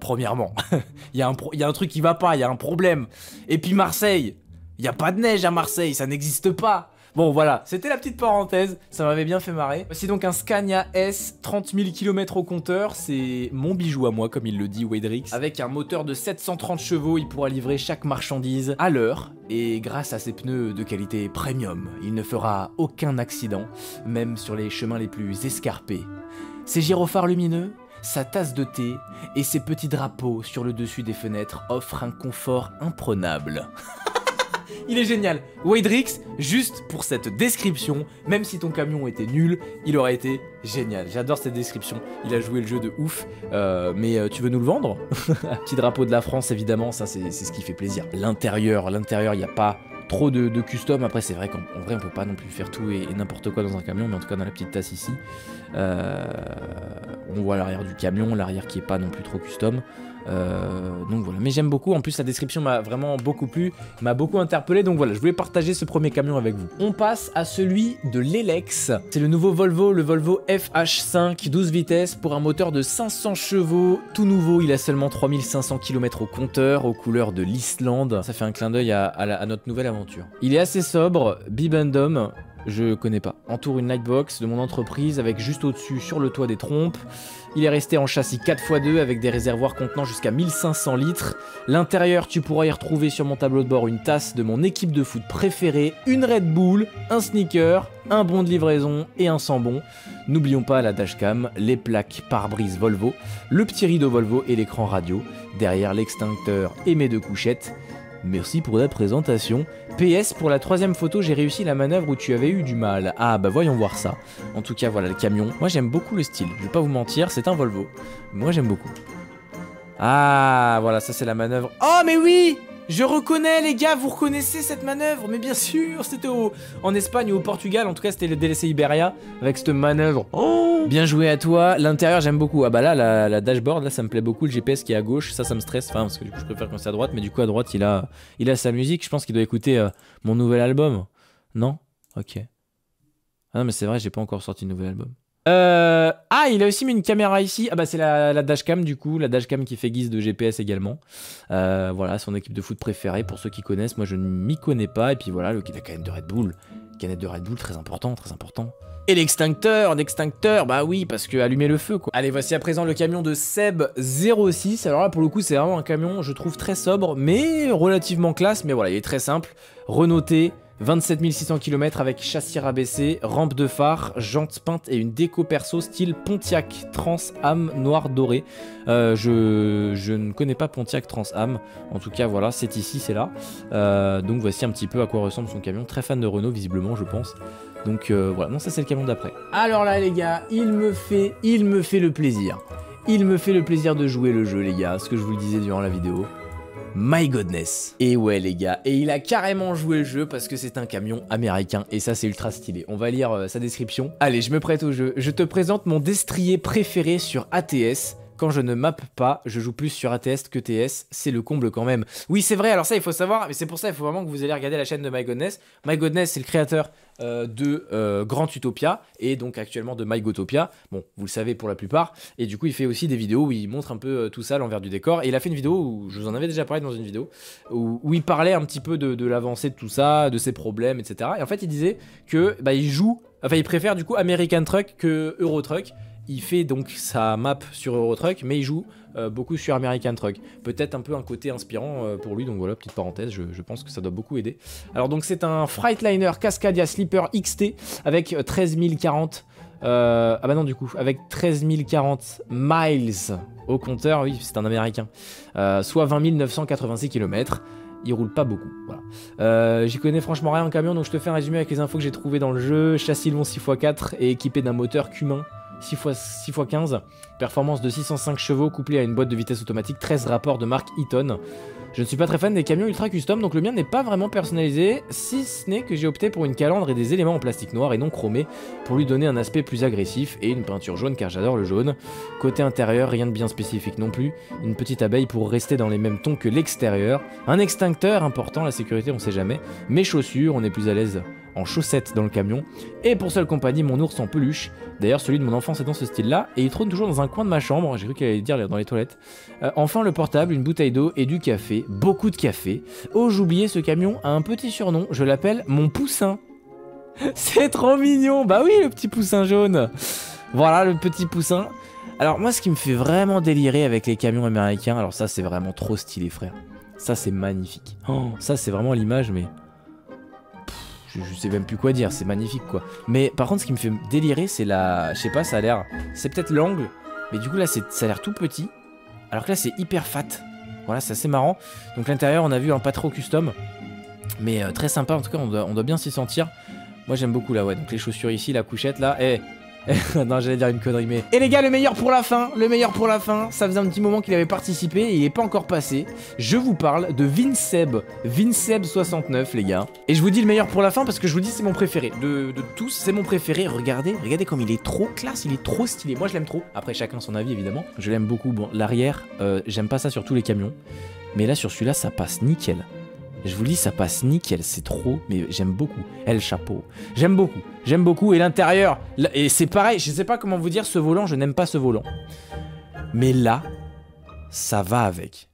Premièrement, il y, a un truc qui va pas, il y a un problème. Et puis Marseille, il n'y a pas de neige à Marseille, ça n'existe pas. Bon voilà, c'était la petite parenthèse, ça m'avait bien fait marrer. C'est donc un Scania S, 30 000 km au compteur, c'est mon bijou à moi comme il le dit Wadrix. Avec un moteur de 730 chevaux, il pourra livrer chaque marchandise à l'heure. Et grâce à ses pneus de qualité premium, il ne fera aucun accident, même sur les chemins les plus escarpés. Ses gyrophares lumineux, sa tasse de thé et ses petits drapeaux sur le dessus des fenêtres offrent un confort imprenable. Il est génial. Wadrix, juste pour cette description, même si ton camion était nul, il aurait été génial. J'adore cette description. Il a joué le jeu de ouf. Euh, mais euh, tu veux nous le vendre? Petit drapeau de la France, évidemment, ça c'est ce qui fait plaisir. L'intérieur, l'intérieur, il n'y a pas trop de, custom. Après, c'est vrai qu'en en vrai, on peut pas non plus faire tout et, et n'importe quoi dans un camion, mais en tout cas, dans la petite tasse ici, euh, on voit l'arrière du camion, l'arrière qui est pas non plus trop custom. Euh, donc voilà, mais j'aime beaucoup. En plus, la description m'a vraiment beaucoup plu, m'a beaucoup interpellé. Donc voilà, je voulais partager ce premier camion avec vous. On passe à celui de l'Elex. C'est le nouveau Volvo, le Volvo FH5 12 vitesses pour un moteur de 500 chevaux, tout nouveau. Il a seulement 3500 km au compteur, aux couleurs de l'Islande. Ça fait un clin d'œil à, à notre nouvelle aventure. Il est assez sobre, bibendum, je connais pas. Entoure une lightbox de mon entreprise avec juste au-dessus sur le toit des trompes. Il est resté en châssis 4x2 avec des réservoirs contenant jusqu'à 1500 litres. L'intérieur, tu pourras y retrouver sur mon tableau de bord une tasse de mon équipe de foot préférée, une Red Bull, un sneaker, un bon de livraison et un sans bon. N'oublions pas la dashcam, les plaques pare-brise Volvo, le petit rideau Volvo et l'écran radio. Derrière l'extincteur et mes deux couchettes. Merci pour la présentation. PS, pour la troisième photo, j'ai réussi la manœuvre où tu avais eu du mal. Ah bah voyons voir ça. En tout cas, voilà le camion. Moi j'aime beaucoup le style, je vais pas vous mentir, c'est un Volvo. Moi j'aime beaucoup. Ah, voilà, ça c'est la manœuvre. Oh mais oui je reconnais les gars, vous reconnaissez cette manœuvre Mais bien sûr, c'était en Espagne ou au Portugal, en tout cas c'était le DLC Iberia avec cette manœuvre. Oh bien joué à toi, l'intérieur j'aime beaucoup. Ah bah là, la, dashboard, là ça me plaît beaucoup, le GPS qui est à gauche, ça ça me stresse, enfin parce que du coup je préfère quand c'est à droite, mais du coup à droite il a, il a sa musique, je pense qu'il doit écouter euh, mon nouvel album. Non? Ok. Ah non mais c'est vrai, j'ai pas encore sorti de nouvel album. Euh, ah, il a aussi mis une caméra ici. Ah bah c'est la, dashcam du coup, la dashcam qui fait guise de GPS également. Euh, voilà, son équipe de foot préférée pour ceux qui connaissent. Moi je ne m'y connais pas. Et puis voilà, le, canette de Red Bull. Canette de Red Bull, très important, très important. Et l'extincteur, l'extincteur, bah oui, parce que allumer le feu quoi. Allez, voici à présent le camion de Seb06. Alors là, pour le coup, c'est vraiment un camion, je trouve très sobre, mais relativement classe. Mais voilà, il est très simple. Renoté, 27 600 km avec châssis rabaissé, rampe de phare, jantes peintes et une déco perso style Pontiac Trans Am noir doré. Euh, je, ne connais pas Pontiac Trans Am, en tout cas voilà, c'est ici, c'est là. Euh, donc voici un petit peu à quoi ressemble son camion. Très fan de Renault visiblement, je pense. Donc euh, voilà, non ça c'est le camion d'après. Alors là les gars, il me fait, il me fait le plaisir. Il me fait le plaisir de jouer le jeu les gars, ce que je vous le disais durant la vidéo. My Godness. Et ouais les gars, et il a carrément joué le jeu parce que c'est un camion américain et ça c'est ultra stylé. On va lire euh, sa description. Allez, je me prête au jeu. Je te présente mon destrier préféré sur ATS. Quand je ne mappe pas, je joue plus sur ATS que TS, c'est le comble quand même. Oui, c'est vrai, alors ça, il faut savoir, mais c'est pour ça, il faut vraiment que vous allez regarder la chaîne de My Godness. My Godness, c'est le créateur euh, de euh, Grand Utopia et donc actuellement de My Gotopia. Bon, vous le savez pour la plupart. Et du coup, il fait aussi des vidéos où il montre un peu euh, tout ça, l'envers du décor. Et il a fait une vidéo où je vous en avais déjà parlé dans une vidéo où, il parlait un petit peu de, l'avancée de tout ça, de ses problèmes, etc. Et en fait, il disait que bah, il joue, enfin, il préfère du coup American Truck que Euro Truck il fait donc sa map sur Euro Truck, mais il joue euh, beaucoup sur American Truck. Peut-être un peu un côté inspirant euh, pour lui, donc voilà, petite parenthèse, je, pense que ça doit beaucoup aider. Alors donc c'est un Freightliner Cascadia Sleeper XT avec 13040... Euh, ah bah non du coup, avec 13040 miles au compteur, oui c'est un américain, soit 20 986 km il roule pas beaucoup. J'y connais franchement rien en camion, donc je te fais un résumé avec les infos que j'ai trouvé dans le jeu. Châssis long 6x4 et équipé d'un moteur Cumin 6 x, 6 15, performance de 605 chevaux couplée à une boîte de vitesse automatique, 13 rapports de marque Eaton. Je ne suis pas très fan des camions ultra custom, donc le mien n'est pas vraiment personnalisé, si ce n'est que j'ai opté pour une calandre et des éléments en plastique noir et non chromé pour lui donner un aspect plus agressif et une peinture jaune car j'adore le jaune. Côté intérieur, rien de bien spécifique non plus, une petite abeille pour rester dans les mêmes tons que l'extérieur, un extincteur important, la sécurité on sait jamais, mes chaussures, on est plus à l'aise en chaussettes dans le camion, et pour seule compagnie mon ours en peluche. D'ailleurs celui de mon enfance est dans ce style-là, et il trône toujours dans un coin de ma chambre, j'ai cru qu'il allait dire dans les toilettes. Euh, enfin le portable, une bouteille d'eau et du café, beaucoup de café. Oh j'oubliais, ce camion a un petit surnom, je l'appelle mon poussin. C'est trop mignon, bah oui le petit poussin jaune. Voilà le petit poussin. Alors moi ce qui me fait vraiment délirer avec les camions américains, alors ça c'est vraiment trop stylé frère. Ça c'est magnifique. Oh, ça c'est vraiment l'image mais je, sais même plus quoi dire, c'est magnifique quoi. Mais par contre, ce qui me fait délirer, c'est la. Je sais pas, ça a l'air. C'est peut-être l'angle, mais du coup là, ça a l'air tout petit. Alors que là, c'est hyper fat. Voilà, c'est assez marrant. Donc l'intérieur, on a vu un pas trop custom. Mais euh, très sympa, en tout cas, on doit, bien s'y sentir. Moi, j'aime beaucoup là, ouais. Donc les chaussures ici, la couchette là. Eh, non, j'allais dire une connerie, mais. Et les gars, le meilleur pour la fin, le meilleur pour la fin. Ça faisait un petit moment qu'il avait participé et il est pas encore passé. Je vous parle de Vinceb, Vinceb69, les gars. Et je vous dis le meilleur pour la fin parce que je vous dis c'est mon préféré. De, tous, c'est mon préféré. Regardez, regardez comme il est trop classe, il est trop stylé. Moi, je l'aime trop. Après, chacun son avis, évidemment. Je l'aime beaucoup. Bon, l'arrière, euh, j'aime pas ça sur tous les camions. Mais là, sur celui-là, ça passe nickel. Je vous dis, ça passe nickel, c'est trop, mais j'aime beaucoup. Et le chapeau, j'aime beaucoup, j'aime beaucoup. Et l'intérieur, et c'est pareil, je sais pas comment vous dire, ce volant, je n'aime pas ce volant. Mais là, ça va avec.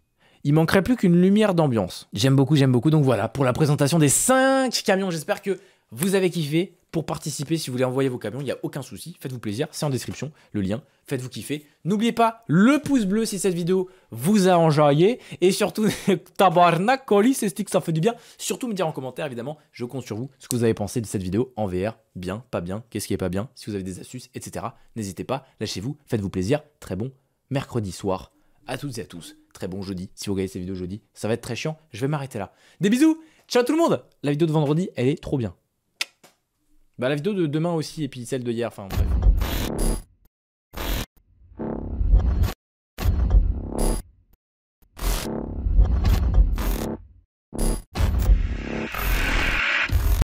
Il manquerait plus qu'une lumière d'ambiance. J'aime beaucoup, j'aime beaucoup. Donc voilà, pour la présentation des 5 camions, j'espère que vous avez kiffé. Pour participer, si vous voulez envoyer vos camions, il n'y a aucun souci. Faites-vous plaisir, c'est en description, le lien. Faites-vous kiffer. N'oubliez pas le pouce bleu si cette vidéo vous a enjaillé. Et surtout, tabarnak, colis, c'est stick, ça fait du bien. Surtout me dire en commentaire, évidemment, je compte sur vous, ce que vous avez pensé de cette vidéo en VR. Bien, pas bien, qu'est-ce qui est pas bien, si vous avez des astuces, etc. N'hésitez pas, lâchez-vous, faites-vous plaisir. Très bon mercredi soir à toutes et à tous. Très bon jeudi, si vous regardez cette vidéo jeudi. Ça va être très chiant, je vais m'arrêter là. Des bisous, ciao tout le monde La vidéo de vendredi, elle est trop bien. Bah la vidéo de demain aussi, et puis celle de hier, enfin bref.